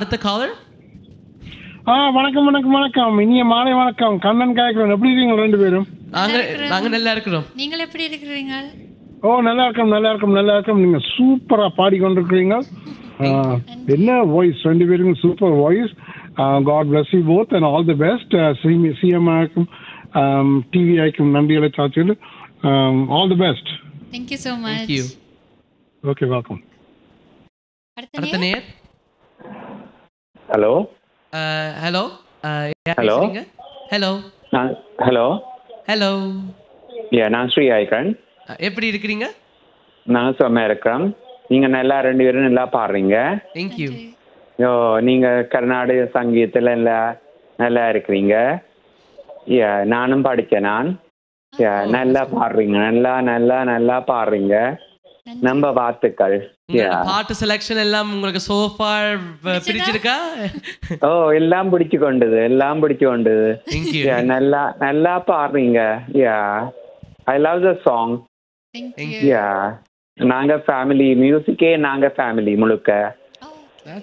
அடுத்த காலர் ஆ வணக்கம் வணக்கம் வணக்கம். இனிய மாலை வணக்கம். கண்ணன் காய்க்கிறோம் எப்படி இருக்கீங்க ரெண்டு பேரும்? நாங்க நாங்க நல்லா இருக்கிறோம். நீங்கள் எப்படி இருக்கிறீங்க? ஓ நல்லா இருக்கும் நல்லா இருக்கும் நல்லா இருக்கும். நீங்க சூப்பரா பாடிக்கொண்டிருக்கிறீங்க. ஆ, என்ன வாய்ஸ் ரெண்டு பேருக்கும் super voice God bless you both and all the best CM ஆக்கும் டிவி ஆக்கும் நன்றிகளை சாச்சிட்டு all the best thank you so much thank you okay welcome அடுத்த நேர் ஹலோ? ஹலோ. ஹலோ? நான் ஹலோ? ஹலோ? யா நான் ஸ்ரீ ஆய்கன் எப்படி இருக்கிறீங்க? நான் சும்மா இருக்கிறேன் நீங்க நல்லா ரெண்டு பேரும் நல்லா பாடுறீங்க? தேங்க்யூ யோ நீங்க கர்நாடக சங்கீதத்துல எல்லாம் நல்லா இருக்கிறீங்க. யா நானும் படிச்சேன் நான். யா நல்லா பாடுறீங்க. நல்லா நல்லா நல்லா பாடுறீங்க. நம்ம வாழ்த்துக்கள். யா பாட்டு செலெக்ஷன் எல்லாம் உங்களுக்கு சோஃபா பிடிச்சிருக்கா? ஓ எல்லாம் பிடிச்சு கொண்டது எல்லாம் பிடிச்சு கொண்டது. Thank you. நல்லா நல்லா பாடுறீங்க. யா ஐ லவ் த சாங் யா நாங்க ஃபேமிலி மியூசிக்கே நாங்க ஃபேமிலி முழுக்க.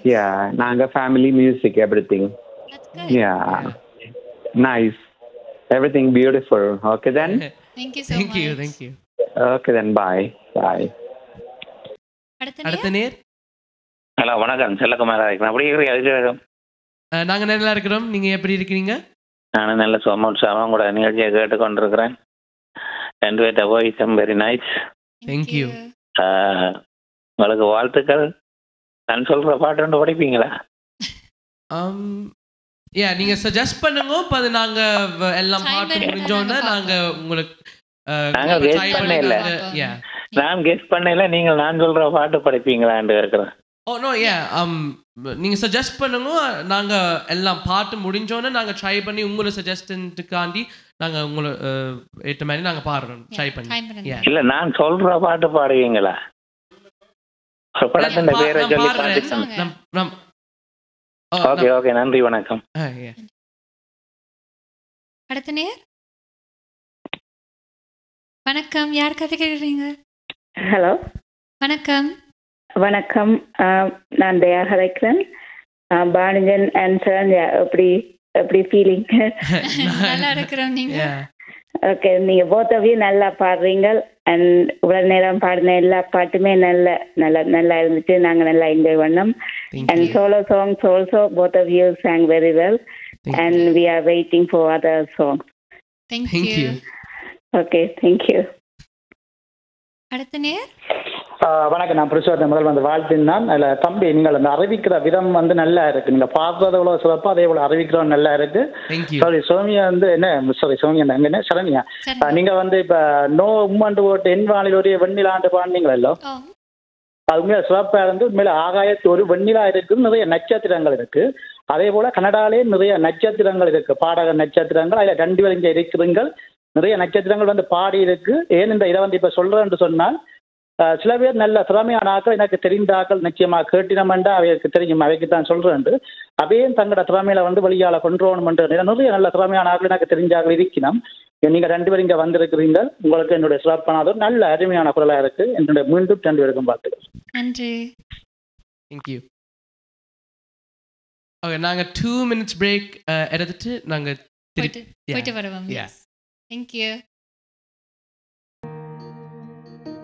யா நாங்க family music everything yeah nice everything beautiful okay then much thank you okay then bye bye அடுத்த நேர் ஹலோ வணக்கம். செல்லகுமாரா இருக்கிறேன் அப்படி இருக்கிறீங்க அதிர்ஷ்டம் அஹ், நாங்க நல்லா இருக்கிறோம். நீங்க எப்படி இருக்கிறீங்க? நானும் நல்ல சும உற்சாகம் கூட நிகழ்ச்சியை கேட்டுக்கொண்டிருக்கிறேன். ரெண்டு பேர்ட்ட வாய்ஸ் வெரி நைஸ் தேங்க்யூ உங்களுக்கு வாழ்த்துக்கள். நான் சொல்ற பாட்டு ஒன்று படிப்பீங்களா? யா நீங்க சஜஸ்ட் பண்ணுங்க. இப்ப அது நாங்க எல்லாம் பாட்டு முடிஞ்சோன்னா நாங்க உங்களுக்கு நாங்க கெஸ் பண்ண இல்ல. நான் கெஸ் பண்ணல நீங்கள் நான் சொல்ற பாட்டு படிப்பீங்களான்னு இருக்கிறேன் ஓ நோ ஏ நீங்க சஜஸ்ட் பண்ணுங்க. நாங்க எல்லாம் பாட்டு முடிஞ்சோன்னே நாங்க ட்ரை பண்ணி உங்களை சஜஸ்டன்ட்டுக்காண்டி நாங்க உங்களை அஹ், ஏற்ற மாதிரி நாங்க பாடுறோம். ட்ரை பண்ணி. இல்ல நான் சொல்ற பாட்டு பாடுவீங்களா? படத்தின் பேரை சொல்லி ஓகே ஓகே நன்றி வணக்கம். ஆ, yeah. அடுத்த நேர்? வணக்கம் யார் கதை கேட்குறீங்க? ஹலோ. வணக்கம். வணக்கம். நான் தயா கலைக்கிறேன் பானுஜன் அண்ட் சரண் எப்படி எப்படி ஃபீலிங் நல்லா இருக்கிறோம் நீங்க? ஓகே நீங்க both of you நல்லா பாடுறீங்க அண்ட் இவ்வளவு நேரம் பாடின எல்லா பாட்டுமே நல்ல நல்லா நல்லா இருந்துச்சு. நாங்க நல்லா என்ஜாய் பண்ணோம். And solo songs also both of you sang very well. And we are waiting for other songs. Thank Thank you. okay thank you. அடுத்த நேர்? ஆஹ் வணக்கம். நான் புருஷோத்தம் முதல் வந்து வாழ்த்தினான் அதில் தம்பி நீங்கள் அந்த அறிவிக்கிற விதம் வந்து நல்லா இருக்கு. நீங்க பாடுறது எவ்வளோ சிறப்பாக அதே போல அறிவிக்கிறோம் நல்லா இருக்கு. சாரி சோமியா வந்து என்ன சாரி சோமியா அங்க என்ன? சரண்யா. நீங்க வந்து இப்ப நோ உம்மண்டு ஓட்டு என் வானில் ஒரு வெண்ணிலாண்டு பாடினீங்களோ அது உண்மையில சிறப்பாக இருந்து உண்மையில ஆகாயத்து ஒரு வெண்ணிலா இருக்கு நிறைய நட்சத்திரங்கள் இருக்கு. அதே போல கனடாலே நிறைய நட்சத்திரங்கள் இருக்கு. பாடக நட்சத்திரங்கள் அதில் ரெண்டு இங்கே இருக்கிறீங்கள் நிறைய நட்சத்திரங்கள் வந்து பாடி இருக்கு. ஏன் இந்த இதை வந்து இப்ப சொல்றேன்னு சொன்னால் சில பேர் நல்ல திறமையான ஆக்கள் எனக்கு தெரிந்த ஆக்கள் நிச்சயமா கேட்டினமெண்டா அவைக்கு தெரியும். அவைக்கு தான் சொல்றேன் அதையும் தங்களோட திறமையில வந்து வெளியால கொண்டு வரணும்ன்ற நிறைய நல்ல திறமையான ஆட்கள் எனக்கு தெரிஞ்சாக இருக்கணும் நீங்க ரெண்டு பேரும் இங்க வந்திருக்கிறீங்க உங்களுக்கு என்னுடைய சிறப்பான ஒரு நல்ல அருமையான குரலா இருக்கு. என்னுடைய மீண்டும் ரெண்டு பேருக்கும் பார்த்துக்கிறேன் நன்றி. தேங்க்யூ ஓகே நாங்கள் டூ மினிட்ஸ் பிரேக் எடுத்துட்டு நாங்கள் போயிட்டு போயிட்டு வருவோம் thank you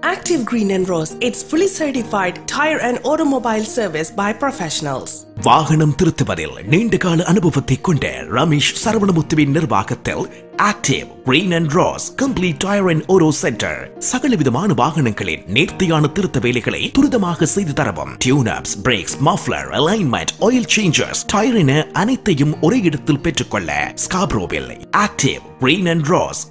Active Green and Rose, it's fully certified tire and automobile service by professionals. வாகனம் திருத்துவதில் நீண்டகால அனுபவத்தை கொண்ட ரமேஷ் சரவணமுத்துவின் நிர்வாகத்தில் active green and Ross complete tyre and auto centre சகல விதமான வாகனங்களின் நேர்த்தியான திருத்த வேலைகளை துரிதமாக செய்து தரவும் tune ups brakes muffler alignment oil changes tyre என அனைத்தையும் ஒரே இடத்தில் பெற்றுக்கொள்ள ஸ்காப்ரோவில் ஆக்டிவ் கிரீன் அண்ட் ராஸ்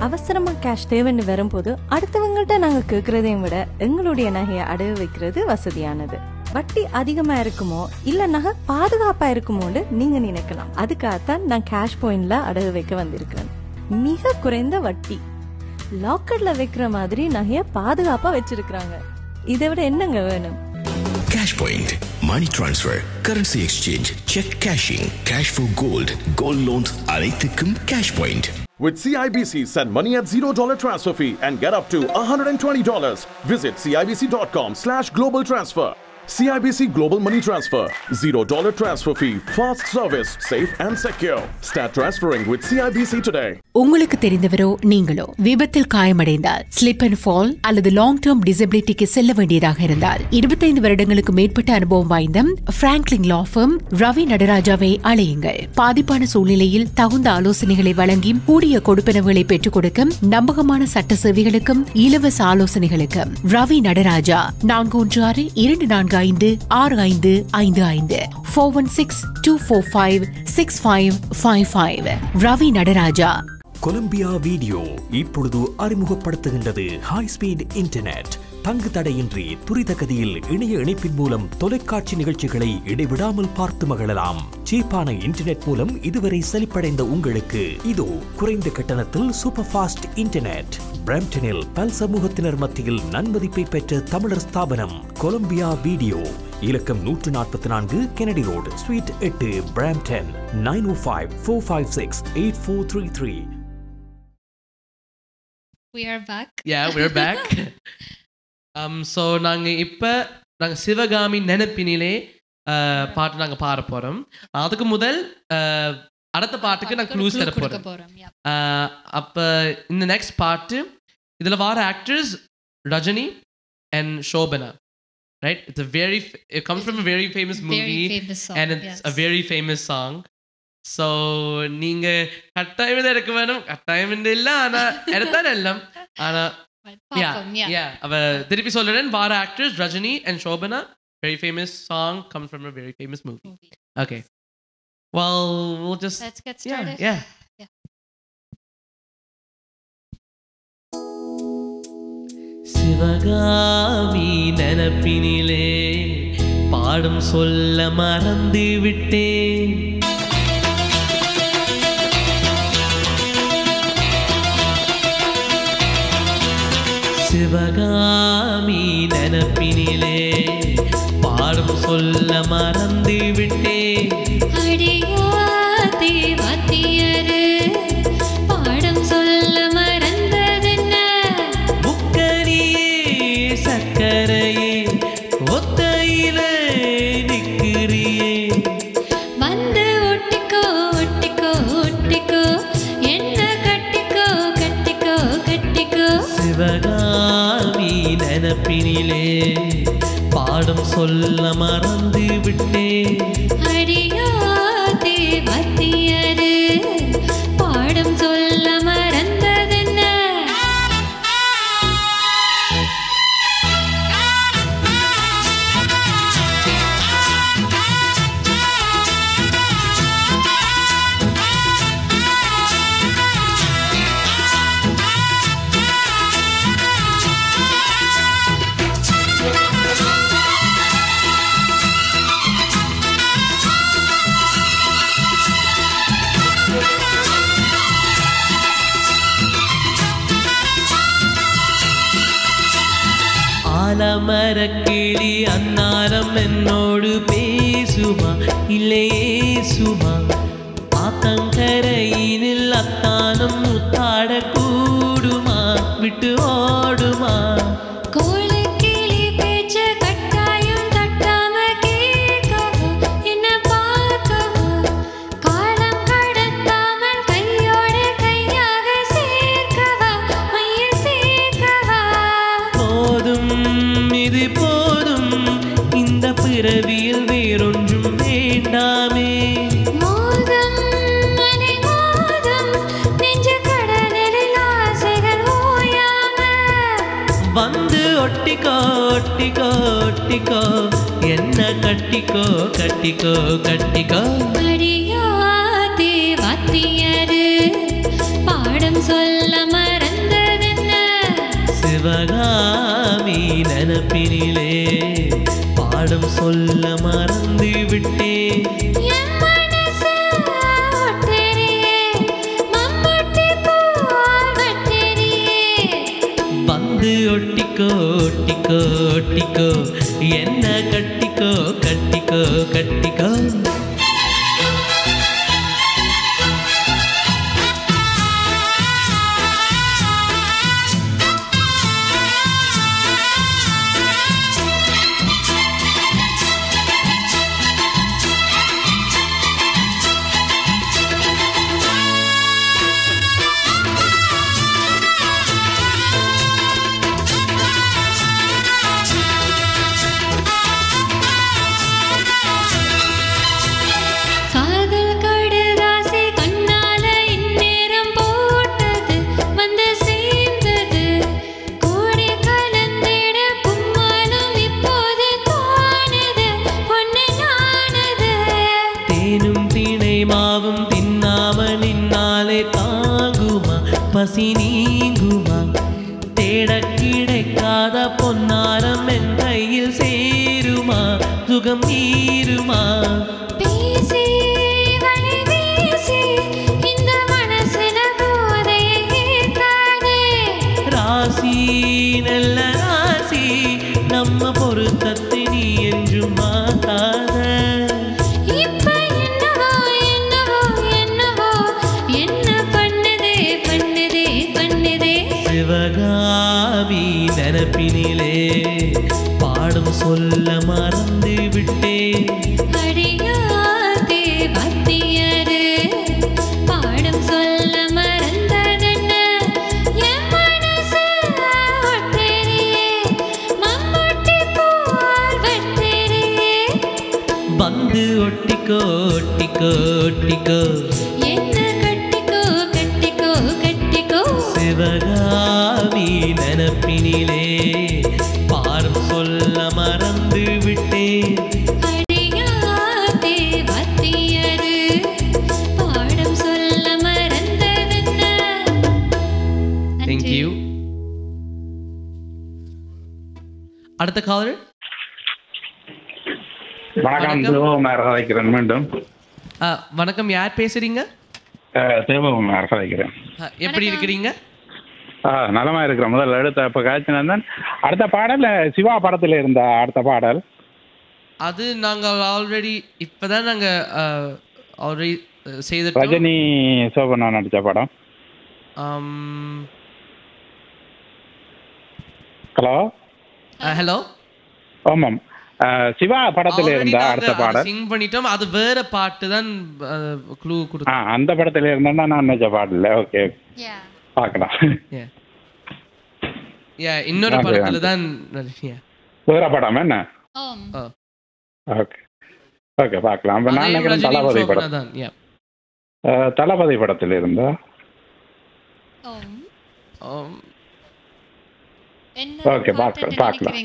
அவசரமா கேஷ் தேவைன்னு வரும்போது அடுத்தவங்கள்ட்ட நாங்க கேட்குறதையும் விட எங்களுடைய நகையை அடகு வைக்கிறது வசதியானது. வட்டி அதிகமா இருக்குமோ இல்ல நகை பாதுகாப்பா இருக்குமோன்னு நீங்க நினைக்கலாம். அதுக்காகத்தான் நான் கேஷ் பாயிண்ட்ல அடகு வைக்க வந்திருக்கேன் மிக குறைந்த வட்டி. லாக்கர்ல வைக்கிற மாதிரி நகைய பாதுகாப்பா வச்சிருக்கிறாங்க. இதை விட என்னங்க வேணும்? Cash point money transfer, currency exchange cheque cashing cash for gold gold loans அனைத்துக்கும் cash point With CIBC, send money at $0 transfer fee and get up to $120. Visit CIBC.com slash global transfer. CIBC Global Money Transfer. $0 transfer fee. Fast service. Safe and secure. Start transferring with CIBC today. உங்களுக்கு தெரிந்தவரோ நீங்களோ விபத்தில் காயமடைந்தால் slip and fall அல்லது long term டிசபிலிட்டிக்கு செல்ல வேண்டியதாக இருந்தால் இருபத்தைந்து வருடங்களுக்கு மேற்பட்ட அனுபவம் வாய்ந்த பிராங்க்லிங் லா firm ரவி நடராஜாவை அழையுங்கள் பாதிப்பான சூழ்நிலையில் தகுந்த ஆலோசனைகளை வழங்கி கூடிய கொடுப்பனவுகளை பெற்றுக் கொடுக்கும் நம்பகமான சட்ட சேவைகளுக்கும் இலவச ஆலோசனைகளுக்கும் ரவி நடராஜா நான்கு ஒன்று ஆறு இரண்டு நான்கு ஐந்து ஆறு ஐந்து ஐந்து ஐந்து. Four one six two four five six five five five Ravi Nataraja. Columbia video இப்பொழுது அறிமுகப்படுத்துகின்றது ஹை ஸ்பீட் இன்டர்நெட். தங்கு தடையின்றி துரித கதியில் இணைய இணைப்பின் மூலம் தொலைக்காட்சி நிகழ்ச்சிகளை இடைவிடாமல் பார்த்து மகிழலாம் சீப்பான இன்டர்நெட் மூலம் இதுவரை செழிப்படைந்த உங்களுக்கு இதோ குறைந்த கட்டணத்தில் சூப்பர் ஃபாஸ்ட் இன்டர்நெட் பிரம்டனில் பல் சமூகத்தினர் மத்தியில் நன்மதிப்பை பெற்ற தமிழர் ஸ்தாபனம் கொலம்பியா வீடியோ இலக்கம் நூற்று நாற்பத்தி நான்கு கெனடி ரோடு ஸ்வீட் எட்டு Brampton nine O five four five six eight four three three We are back. Yeah, we're back. um, so நாங்கள் இப்போ நாங்கள் சிவகாமி நினைப்பினிலே uh, பாட்டு நாங்கள் பாட போகிறோம் அதுக்கு முதல் uh, அடுத்த பாட்டுக்கு நான் க்ளூஸ் தர போறோம். அப்போ இந்த நெக்ஸ்ட் பாட்டு இதில் வர actors Rajini and Shobana. Right? It's a very f- it comes from a very famous Very movie famous song, and it's yes. a very famous song. So நீங்க கட்டாயம் இதை எடுக்க வேணும். கட்டாயம் இல்ல ஆனா எடுத்தால் எல்லாம். ஆனா yeah பார்ப்போம், yeah. yeah அவ திருப்பி சொல்றேன் வார actors Rajini and shobana very famous song comes from a very famous movie okay well we'll just Let's get yeah started. yeah Sivakami நினப்பினிலே பாடும் சொல்ல மறந்து விட்டேன் சிவகாமி நனப்பினிலே பாடம் சொல்ல மறந்து விட்டேன். சொல்ல மறந்து விட்டேன் ஆலமர கிளி அன்னாரம் என்னோடு பேசும் நினப்பினிலே பாடும் சொல்ல மறந்து விட்டேன். வணக்கம். தேவகுமார் கதைக்கிறேன் மீண்டும். வணக்கம். யார் பேசுறீங்க? கதைக்கிறேன் அஹ், எப்படி இருக்கிறீங்க? ஆ நலமா இருக்கிறேன் முதல்ல எடுத்த இப்போ காய்ச்சினந்தன் அடுத்த பாடல் சிவா படத்தில் இருந்த அடுத்த பாடல். அது நாங்கள் ஆல்ரெடி இப்பதான் நாங்க ஆல்ரெடி செய்துட்டோம். ரஜினி சோபனா நடித்த படம். ஹலோ? ஹலோ? ஆமாம். சிவா படத்தில் இருந்த அடுத்த பாடல். sing பண்ணிட்டோம். அது வேற பாட்டு தான் க்ளூ ஆ கொடுத்தோம் அந்த படத்தில் இருந்தா நான் நினைச்ச பாடல. ஓகே. பார்க்கலாம். Yeah, இன்னொரு படத்துல. தான். வேற படம் என்ன? ஆ. ஓகே. ஓகே பார்க்கலாம். அப்ப நான் நினைக்கிறேன் தளபதி படம். தளபதி படத்தில் இருந்தா? Um, என்ன ஓகே பார்க்கலாம் பார்க்கலாம்.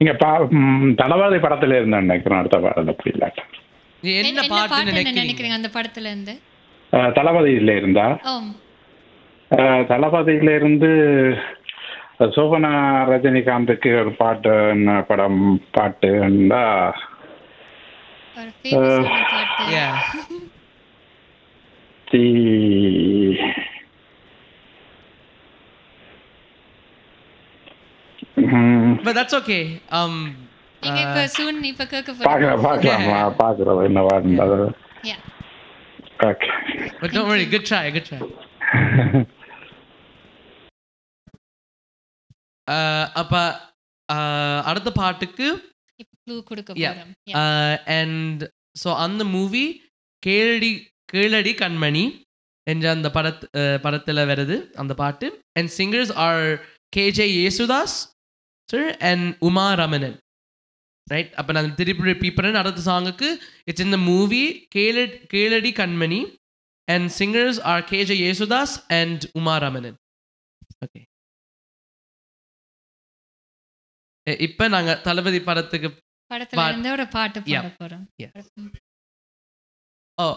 நீங்க தளபதி படத்தில் இருந்தா நினைக்கிறேன் அடுத்த பாடல் நீ என்ன பாட்டு நினைக்கிறீங்க? அந்த படத்துல இருந்து? தளபதியில இருந்தா? தளபதியில இருந்து சோபனா ரஜினிகாந்துக்கு ஒரு பாட்டு என்ன படம் பாட்டு இருந்தா. தி But that's okay. Um, நீங்க இப்ப சூன் இப்ப கேட்க பார்க்கலாம் பார்க்கலாம் பார்க்குறோம் என்ன வாடுன்றது Yeah. Okay But don't worry, good try, good try. Uh, அப்ப uh, அடுத்த பாட்டுக்கு க்ளூ கொடுக்க Yeah. போறோம். Uh, and so அந்த மூவி கேளடி கேளடி கண்மணி என்ற அந்த படத் uh, படத்துல வருது அந்த பாட்டு. And singers are KJ Yesudas and Uma Ramanan right அப்போ நான் திருப்பி ரிப்பீட் பண்ணேன் அடுத்த சாங்குக்கு இட்ஸ் இந்த movie கேளட் Keladi Kanmani and singers are KJ Yesudas and Uma Ramanan okay இப்போ நாங்க தளபதி படத்துக்கு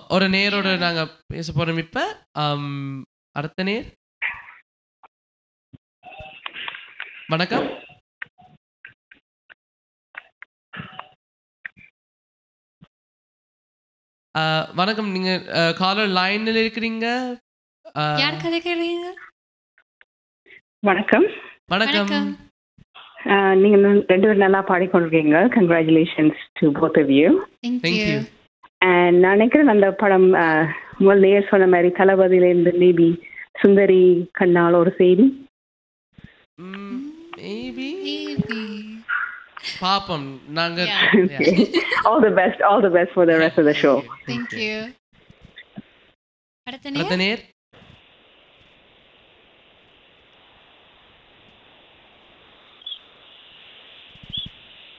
ஒரு நேரோட நாங்க பேச போறோம் இப்ப. Um, அடுத்த நேர். வணக்கம். வணக்கம். நீங்க காலர் லைன்ல இருக்கிறீங்க? யார் கதை கேட்குறீங்க வணக்கம். வணக்கம். நீங்க ரெண்டு பேரும் நல்லா பாடிக்கொண்டிருக்கீங்க. Congratulations to both of you Thank you. And நான் நினைக்கிறேன் அந்த படம் ஆஹ், முதல் நேர் சொன்ன மாதிரி தளபதியிலேருந்து மேபி சுந்தரி கண்ணால் ஒரு செய்தி. மேபி பாப்போம். நாங்க all the best all the best for the rest of the show Thank you. அடுத்த அடுத்த நேர் நேர்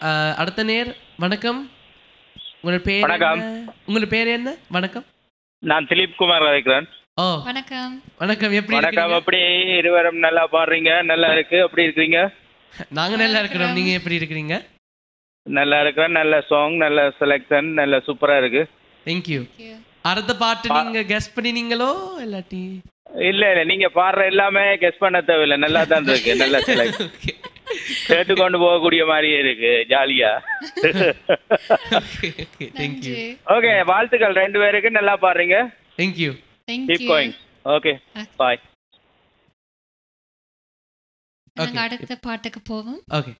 Uh, அடுத்த நேர் வணக்கம். உங்களோட பேர் வணக்கம். என்ன? உங்களோட பேர் என்ன? வணக்கம். நான் திலீப் குமார் வைக்கிறேன் ஓ. வணக்கம். வணக்கம். எப்படி வணக்கம். அப்படி இருவரும் நல்லா பாடுறீங்க? நல்லா இருக்கு. அப்படி இருக்கீங்க நாங்க நல்லா இருக்கிறோம். நீங்க எப்படி இருக்கிறீங்க? நல்லா இருக்கிறேன் நல்ல சாங் நல்ல செலெக்ஷன் நல்ல சூப்பரா இருக்கு. தேங்க் யூ அடுத்த பாட்டு நீங்க கெஸ் பண்ணினீங்களோ இல்லாட்டி? இல்ல இல்ல நீங்க பாடுற எல்லாமே கெஸ் பண்ண தேவையில்லை. நல்லா தான் இருக்கு. நல்ல செலக்ட் கேட்டு கொண்டு போகக்கூடிய மாதிரியே இருக்கு. ஜாலியா. தேங்க் யூ ஓகே வாழ்த்துக்கள். ரெண்டு பேருக்கு நல்லா பாடுறீங்க. Thank you Thank keep. Going okay bye நாங்க அடுத்த பாட்டுக்கு போவோம். ஓகே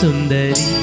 சுந்தரி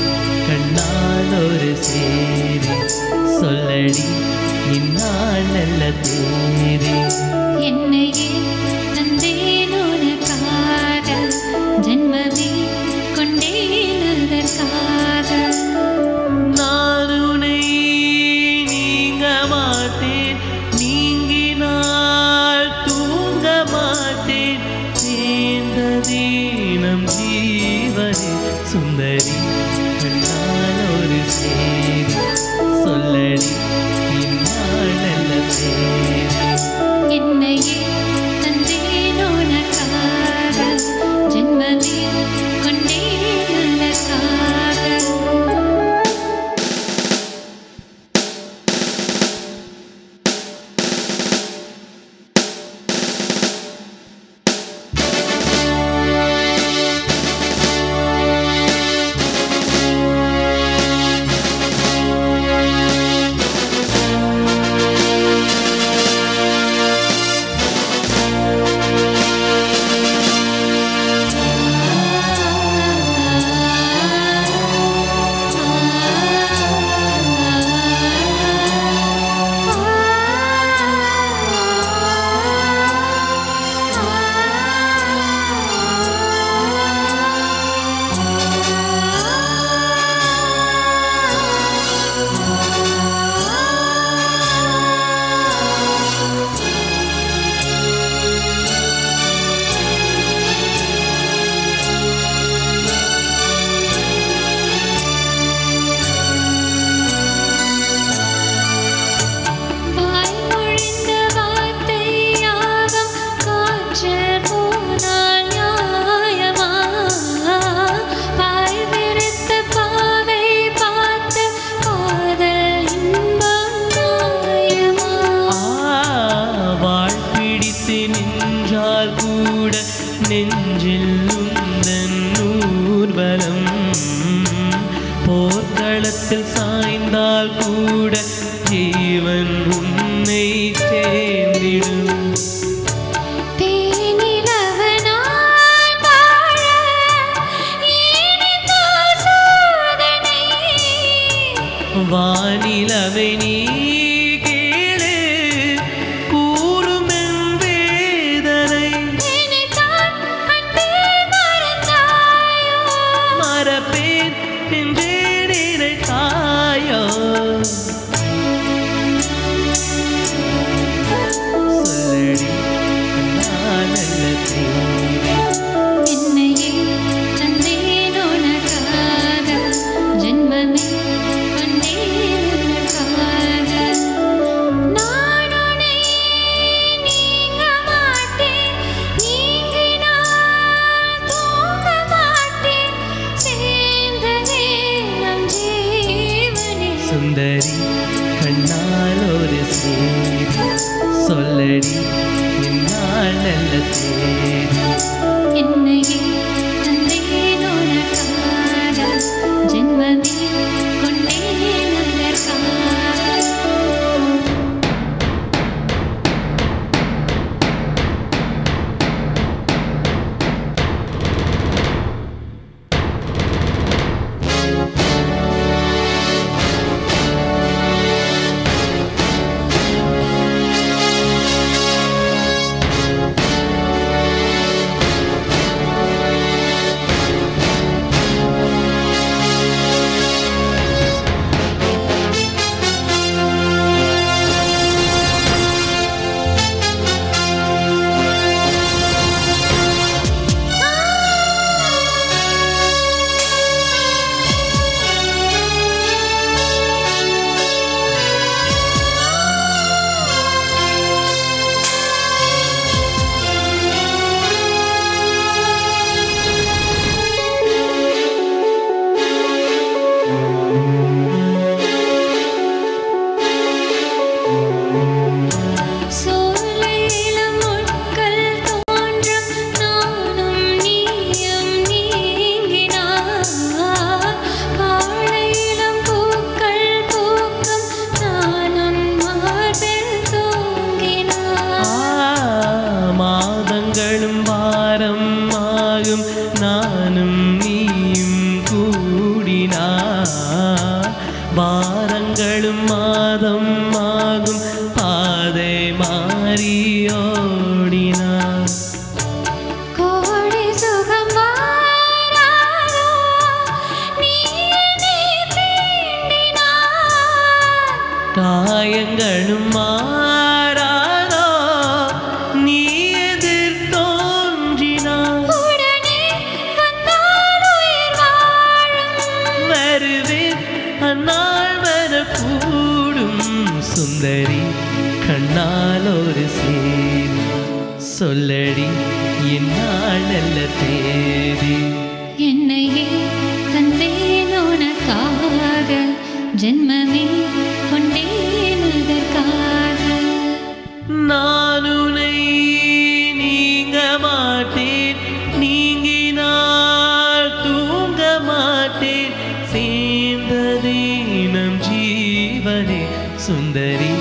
நம் ஜீவனே சுந்தரி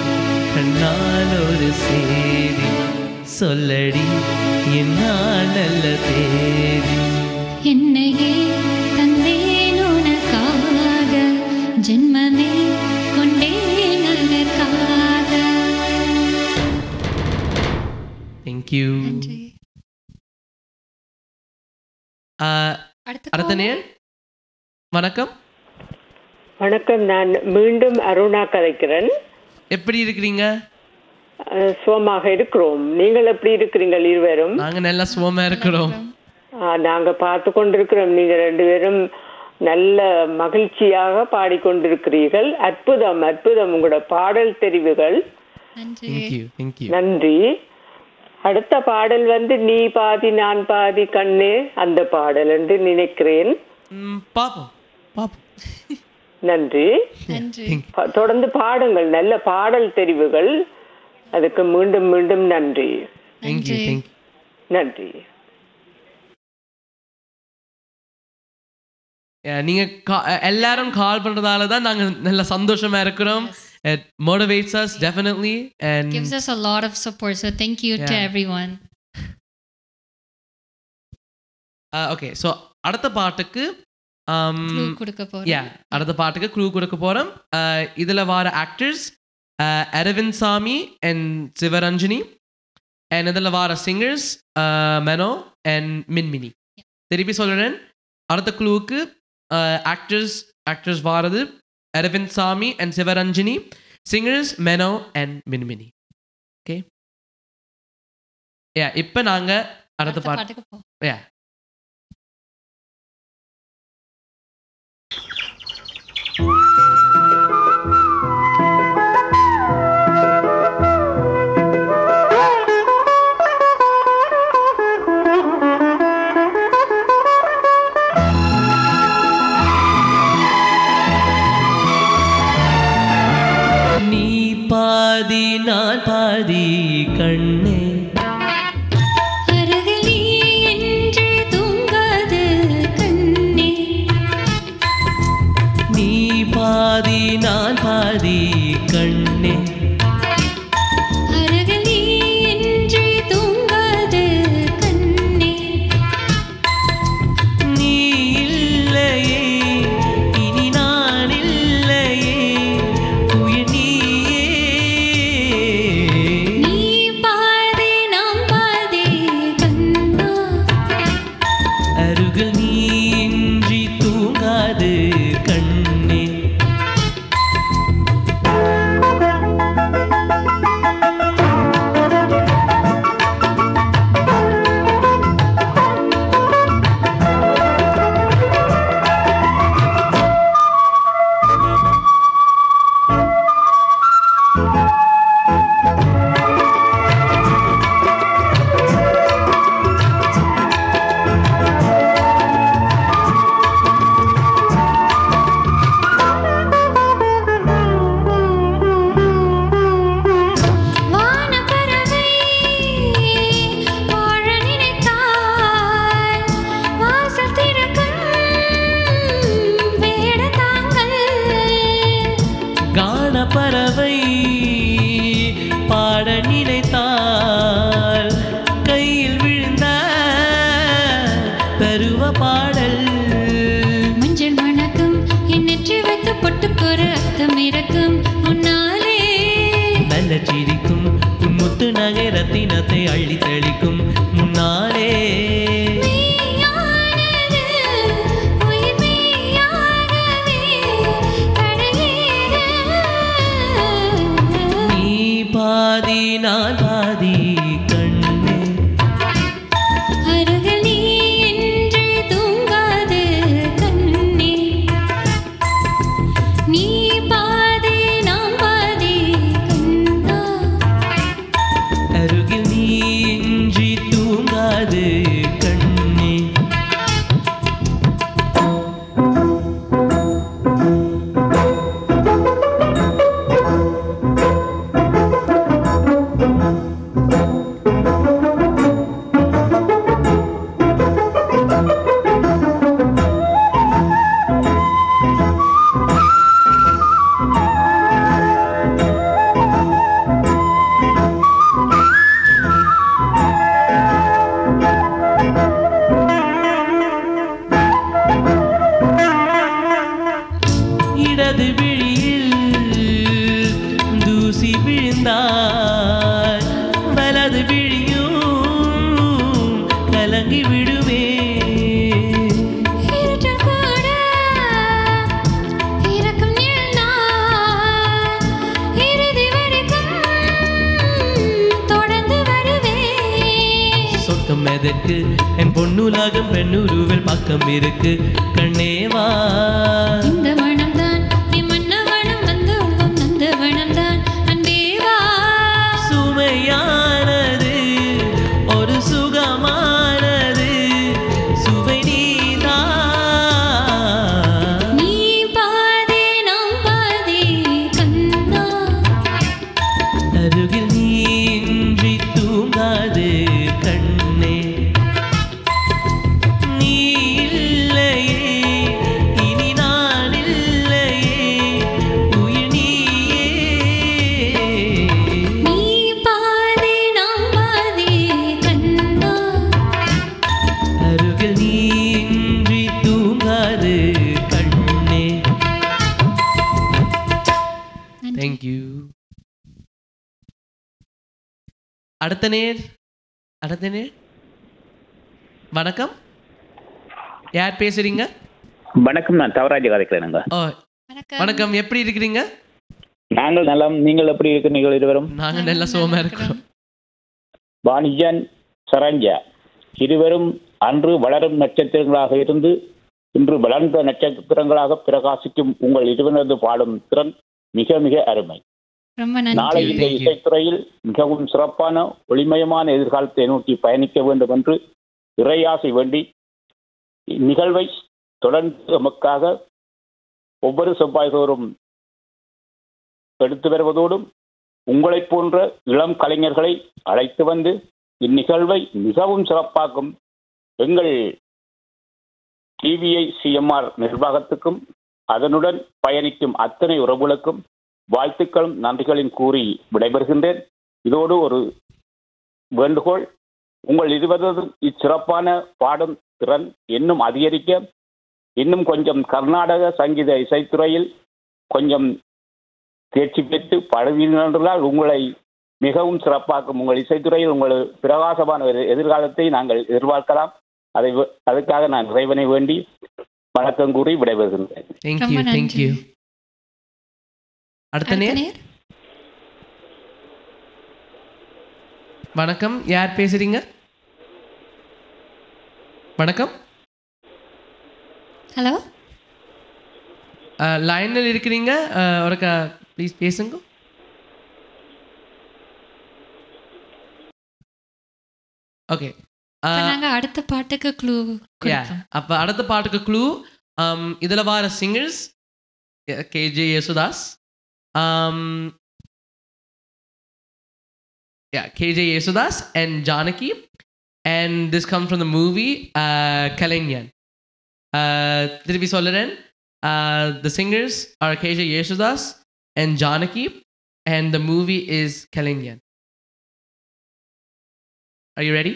கண்ணால் ஒரு சேரி சொல்லடி என்னால் நல்ல தேதி என்னையே தந்தேன் உனக்காக ஜென்மமே கொண்டேன் அதற்காக தேங்க்யூ அடுத்த நேர் வணக்கம் வணக்கம் நான் மீண்டும் அருணா கதைக்கிறேன் எப்படி இருக்கிறீங்க? அஹ், சுகமாக இருக்கிறோம். நீங்கள் எப்படி இருக்கிறீங்கள் இருவரும்? நாங்க நல்லா சுகமா இருக்கிறோம். ஆஹ், நாங்க பார்த்து கொண்டிருக்கிறோம். நீங்க ரெண்டு பேரும் நல்ல மகிழ்ச்சியாக பாடிக்கொண்டிருக்கிறீர்கள். அற்புதம் அற்புதம். உங்களோட பாடல் தெரிவுகள். நன்றி. அடுத்த பாடல் வந்து நீ பாதி நான் பாதி கண்ணே. அந்த பாடல் என்று நினைக்கிறேன். பாப்போம் பாப்போம். நன்றி. தொடர்ந்து பாடுங்கள். நல்ல பாடல் தெரிவுகள். அதுக்கு மீண்டும் மீண்டும் நன்றி. நன்றி. நீங்க எல்லாரும் கால் பண்றதால தான் நாங்க நல்ல சந்தோஷமா இருக்கிறோம். It motivates us definitely and gives us a lot of support. So thank you to Yeah. everyone. Okay so அடுத்த பாட்டுக்கு Um, அடுத்த பாட்டுக்கு க்ரூ கொடுக்க போறோம். Uh, இதுல வார actors Aravind Swamy and Sivaranjini and இதுல வர சிங்கர்ஸ் மெனோ அண்ட் மின்மினி திருப்பி சொல்றேன். அடுத்த குழுவுக்கு ஆக்டர்ஸ் ஆக்டர்ஸ் வாரது Arvind Swamy and Sivaranjini singers Mano and Minmini okay ஏ இப்போ நாங்கள் அடுத்த பாட்டு ஏ You. அடுத்த நேர் அடுத்த நேர் வணக்கம். யார் பேசுறீங்க? வணக்கம் நான் தவராஜ் கதைக்கிறேனுங்க. வணக்கம். எப்படி இருக்கிறீங்க? நாங்கள் நலம். நீங்கள் எப்படி இருக்கிறீர்கள் இருவரும்? நாங்க நல்ல சுகமா இருக்கிறோம். வாணிஜன் சரஞ்சா இருவரும் அன்று வளரும் நட்சத்திரங்களாக இருந்து இன்று வளர்ந்த நட்சத்திரங்களாக பிரகாசிக்கும் உங்கள் இருவரது பாடும் திறன் மிக மிக அருமை. ரொம்ப நாளை இந்த இசைத்துறையில் மிகவும் சிறப்பான ஒளிமயமான எதிர்காலத்தை நோக்கி பயணிக்க வேண்டும் என்று இறையாசை வேண்டி இந்நிகழ்வை தொடர்ந்து நமக்காக ஒவ்வொரு செவ்வாய் தோறும் எடுத்து வருவதோடும் உங்களைப் போன்ற இளம் கலைஞர்களை அழைத்து வந்து இந்நிகழ்வை மிகவும் சிறப்பாக்கும் எங்கள் டிவிஐ சிஎம்ஆர் நிர்வாகத்துக்கும் அதனுடன் பயணிக்கும் அத்தனை உறவுகளுக்கும் வாழ்த்துக்களும் நன்றிகளையும் கூறி விடைபெறுகின்றேன். இதோடு ஒரு வேண்டுகோள். உங்கள் இருவரதும் இச்சிறப்பான பாடும் திறன் இன்னும் அதிகரிக்க இன்னும் கொஞ்சம் கர்நாடக சங்கீத இசைத்துறையில் கொஞ்சம் தேர்ச்சி பெற்று பழகினால் உங்களை மிகவும் சிறப்பாக்கும். உங்கள் இசைத்துறையில் உங்கள் பிரகாசமான ஒரு எதிர்காலத்தை நாங்கள் எதிர்பார்க்கலாம். அதை வ- அதுக்காக நான் இறைவனை வேண்டி வணக்கம் கூறி விடைபெறுகின்றேன். அடுத்த நேர். வணக்கம். யார் பேசுறீங்க? வணக்கம். ஹலோ? லைனில் இருக்கிறீங்க. ஒருக்கா ப்ளீஸ் பேசுங்க. ஓகே. நாங்க அடுத்த பாட்டுக்கு க்ளூ அப்போ அடுத்த பாட்டுக்கு க்ளூ இதில் வர singers KJ Yesudas. um, yeah, KJ Yesudas and Janaki. And this comes from the movie uh, Kalenyan. Uh, திருப்பி சொல்லுறேன் uh, the singers are KJ Yesudas and Janaki, and the movie is Kalenyan. Are you ready?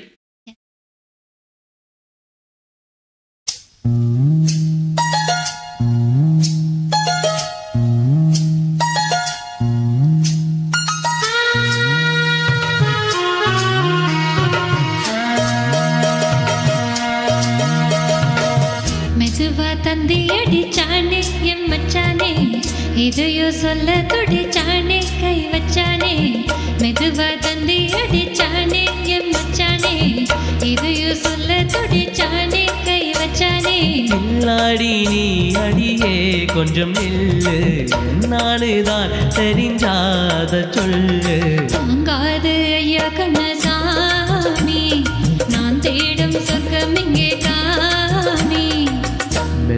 இதையோ சொல்ல துடிச்சானே கை வச்சானே மெதுவா தந்தி அடிச்சானே M மச்சானே இதையோ சொல்ல துடிச்சானே கை வச்சானே. இல்லாடி நீ அடியே கொஞ்சம் நில்லு. நானுதான் தெரிஞ்சாத சொல்லு. தாங்காது ஐயா கண்ணசாமி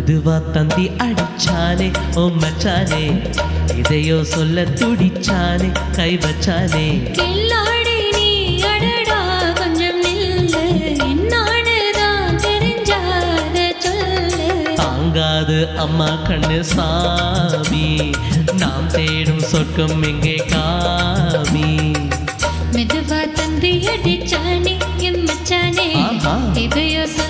மெதுவா தந்தி அடிச்சானே ஓ மச்சானே. இதையோ சொல்ல துடிச்சானே கை வச்சானே. தாங்காது அம்மா கண்ணு சாமி. நாம் தேடும் சொர்க்கம் எங்கே காமி. மெதுவா தந்தி அடிச்சானே எம் மச்சானே. இதையோ சொல்ல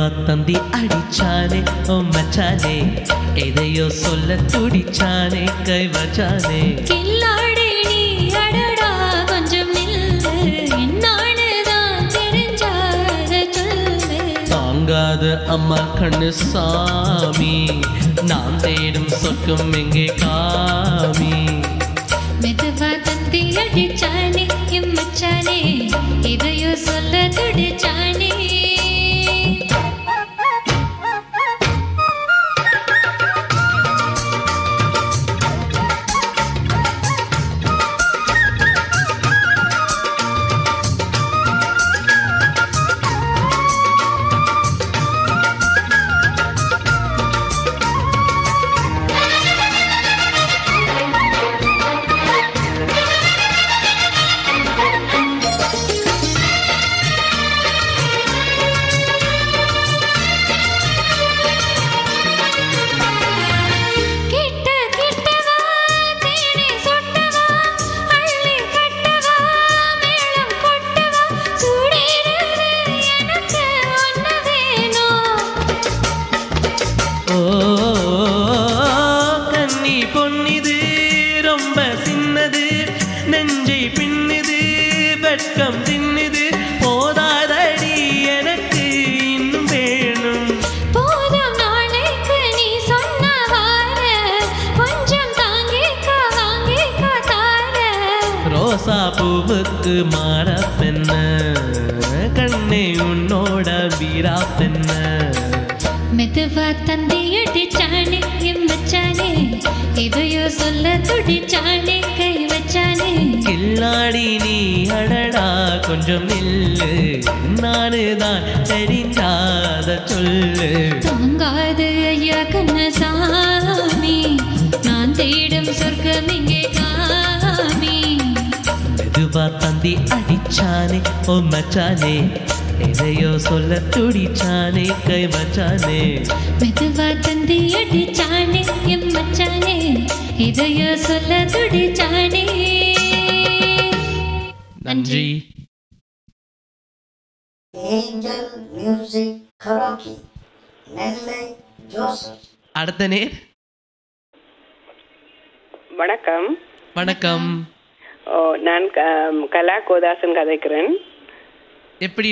வாத்தந்தி அடிச்சானே ஓ மச்சானே. எதையோ சொல்ல துடிச்சானே கை வச்சானே. அம்மா கண்ணு சாமி நாம் தேடும் சொர்க்கம் எங்கே காமி? மெதுவா தந்தி அடிச்சானே எம்மச்சானே இதையோ சொல்ல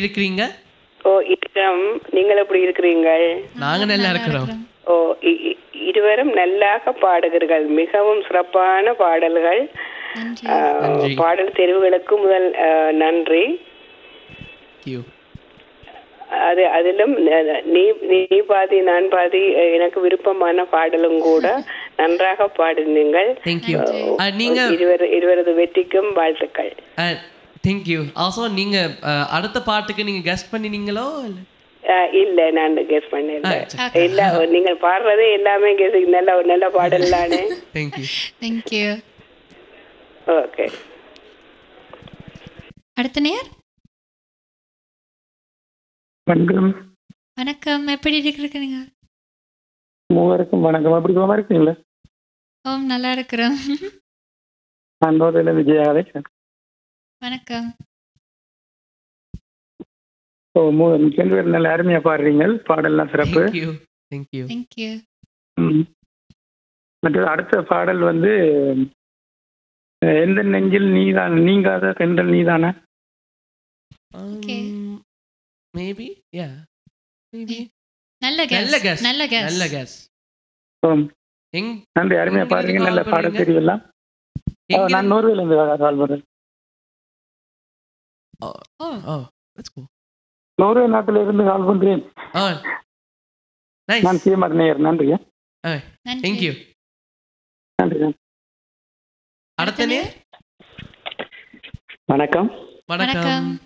இருக்கிறீங்க? ஓ இருக்கிறோம் நீங்கள் எப்படி இருக்கிறீங்கள் நாங்க நல்லா இருக்கிறோம். ஓ இருவரும் நல்லாக பாடுகிறீர்கள். மிகவும் சிறப்பான பாடல்கள். பாடல் தெரிவுகளுக்கு முதல் நன்றி. You. அது அதிலும் ந- நீ பாதி நான் பாதி எனக்கு விருப்பமான பாடலும் கூட நன்றாக பாடினீங்கள் Thank you. அஹ், அஹ், நீங்க இருவர் இருவரது வெற்றிக்கும் வாழ்த்துக்கள். தேங்க் யூ ஆல்சோ நீங்க அடுத்த பாட்டுக்கு நீங்க கெஸ்ட் பண்ணினீங்களோ இல்ல? நான் கெஸ் பண்ணல. இல்ல நீங்கள் பாடுறதே எல்லாமே guess நல்ல நல்ல பாடல் தானே தேங்க் யூ தேங்க்யூ ஓகே அடுத்த நேர் வணக்கம். வணக்கம். எப்படி இருக்கிறீங்க? மூவருக்கும் வணக்கம். அப்படி சுகமா இருக்கீங்களா? ஓம் நல்லா இருக்கிறோம் நான் நோதில விஜயாவே. வணக்கம். ஓ மூ ரெண்டு பேர் நல்ல அருமையா பாடுறீங்க. பாடல்லாம் சிறப்பு. தேங்க்யூ ம். மற்றது அடுத்த பாடல் வந்து எந்த நெஞ்சில் நீதான் நீங்காத தென்றல் நீதானே? மேபி யா மேபி நல்ல guess. நல்ல guess. நல்ல guess. நல்ல. எங் நன்றி அருமையா இருந்து நல்ல call பாட பண்றீங்க? தெரியலாம் நான் நோர்வேல இருந்து கால் பண்றேன். நோர்வே நாட்டில இருந்து கால் பண்றேன். நான் சீமார் நேயர் நன்றி தேங்க் யூ நன்றி. நன்றி. அடுத்த நேர். வணக்கம். வணக்கம்.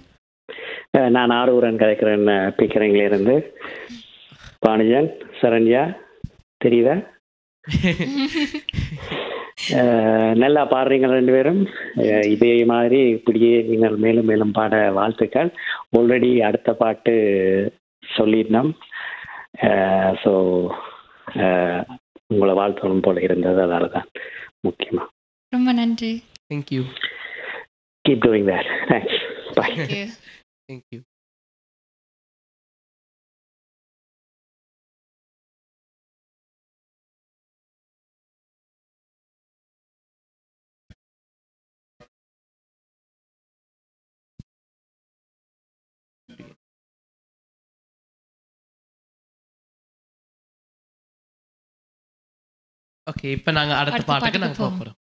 நான் ஆரூரன் கதைக்கிறேன் பிக்கரிங்ல இருந்து பாணிஜன் சரண்யா தெரியுதா? நல்லா பாடுறீங்க ரெண்டு பேரும். இதே மாதிரி இப்படியே நீங்கள் மேலும் மேலும் பாட வாழ்த்துக்கள். ஆல்ரெடி அடுத்த பாட்டு சொல்லியிருந்தோம். ஸோ உங்களை வாழ்த்தணும் போல இருந்தது. அதால தான் முக்கியமாக ரொம்ப நன்றி. Thank you keep doing that thanks bye thank you okay இப்போ நாங்கள் அடுத்த பாட்டுக்கு நாங்கள் போக போகிறோம்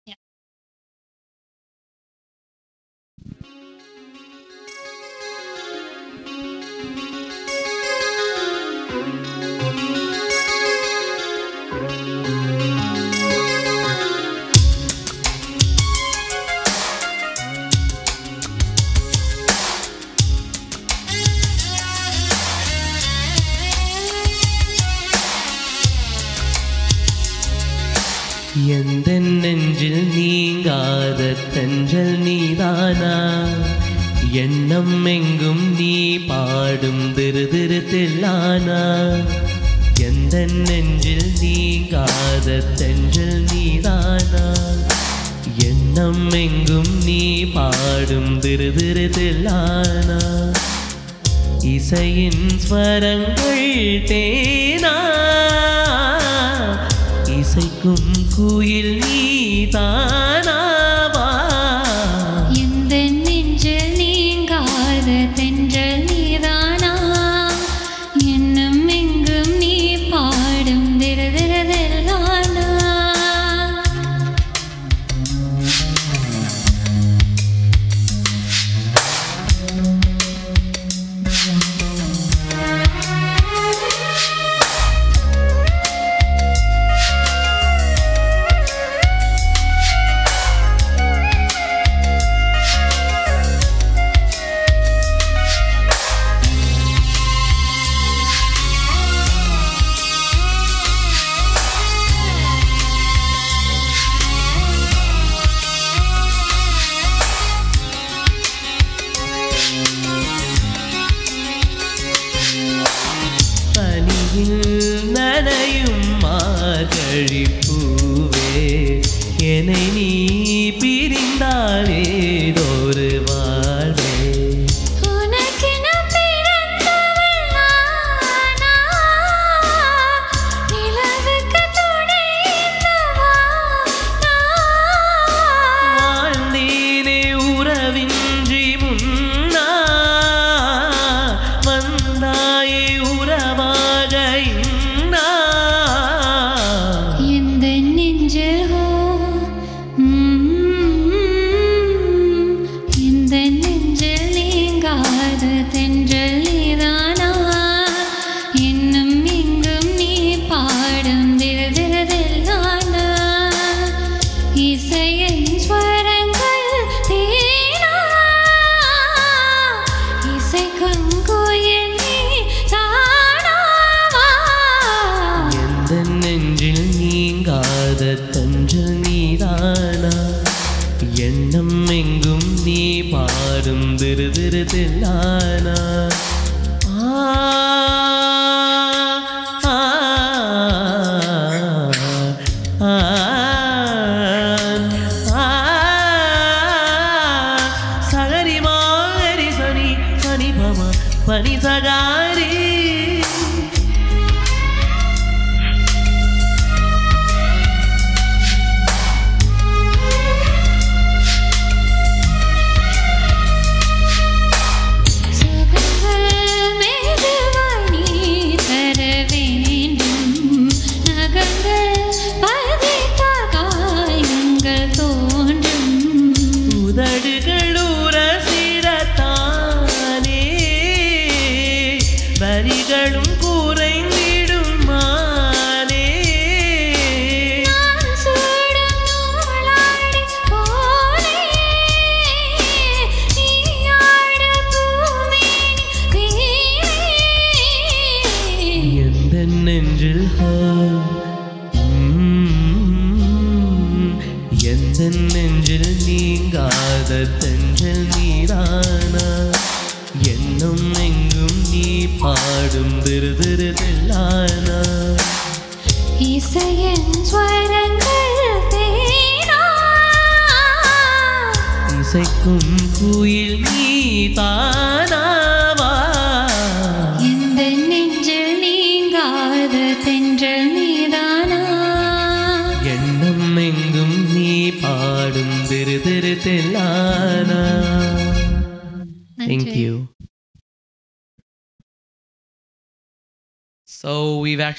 தானா எண்ணம் எங்கும் நீ பாடும் திருதிருத்தில்லானா எந்த நெஞ்சில் நீங்காத தெஞ்சில் நீதானா எண்ணம் எங்கும் நீ பாடும் திருதிருத்தில்லானா இசையின் ஸ்வரங்கள் தேனா? இசைக்கும் குயில் நீதானா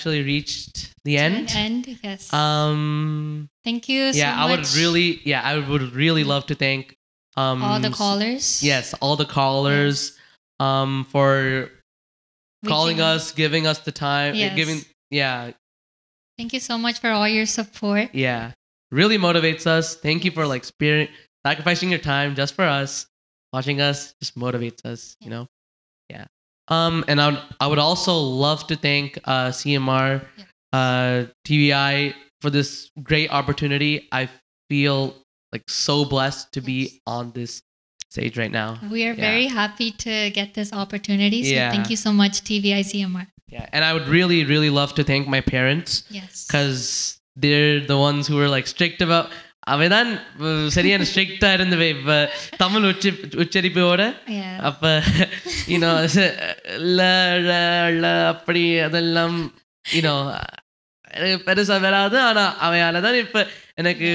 actually reached the end. end, yes. Um. Thank you so yeah, I would really. Yeah, I would really love to thank. Um, All the callers. Yes, all the callers. Um, for calling Reaching- us, giving us the time, uh, Yes. giving. Yeah, Thank you so much for all your support. yeah, really motivates us. Thank you for like spirit sacrificing your time just for us. Watching us just motivates us. You know. Um, and I would, I would also love to thank uh, CMR, uh, TVI for this great opportunity. I feel like so blessed to be on this stage right now. We are Yeah. very happy to get this opportunity. So Yeah. thank you so much, TVICMR. Yeah, and I would really, really love to thank my parents. Yes. Because they're the ones who were like strict about. அவதான் சரியான ஸ்ட்ரிக்டா இருந்தவை இப்ப தமிழ் உச்சி உச்சரிப்போட. அப்ப you know அப்படி அதெல்லாம் you know பெருசா வராது. ஆனா அவையால தான் இப்ப எனக்கு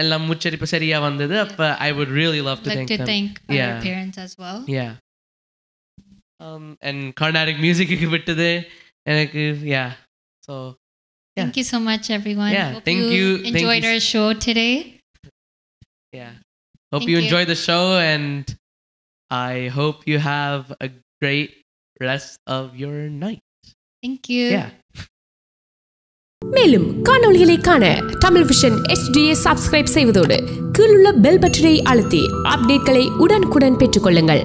எல்லாம் உச்சரிப்பு சரியா வந்தது. அப்ப I would really love to thank our yeah. parents as well. yeah. Um and carnatic music விட்டது. எனக்கு yeah. So Thank you so much, everyone. Yeah, Hope thank you. Thank enjoyed you. our show today. Yeah. Hope Thank you you. enjoy the show and I hope you have a great rest of your night. Thank you. Yeah. மேலும் காணொளிகளை காண Tamil vision HDயை subscribe செய்வதோடு கீழுள்ள bell பட்டனை அழுத்தி அப்டேட்களை உடனுக்குடன் பெற்றுக்கொள்ளுங்கள்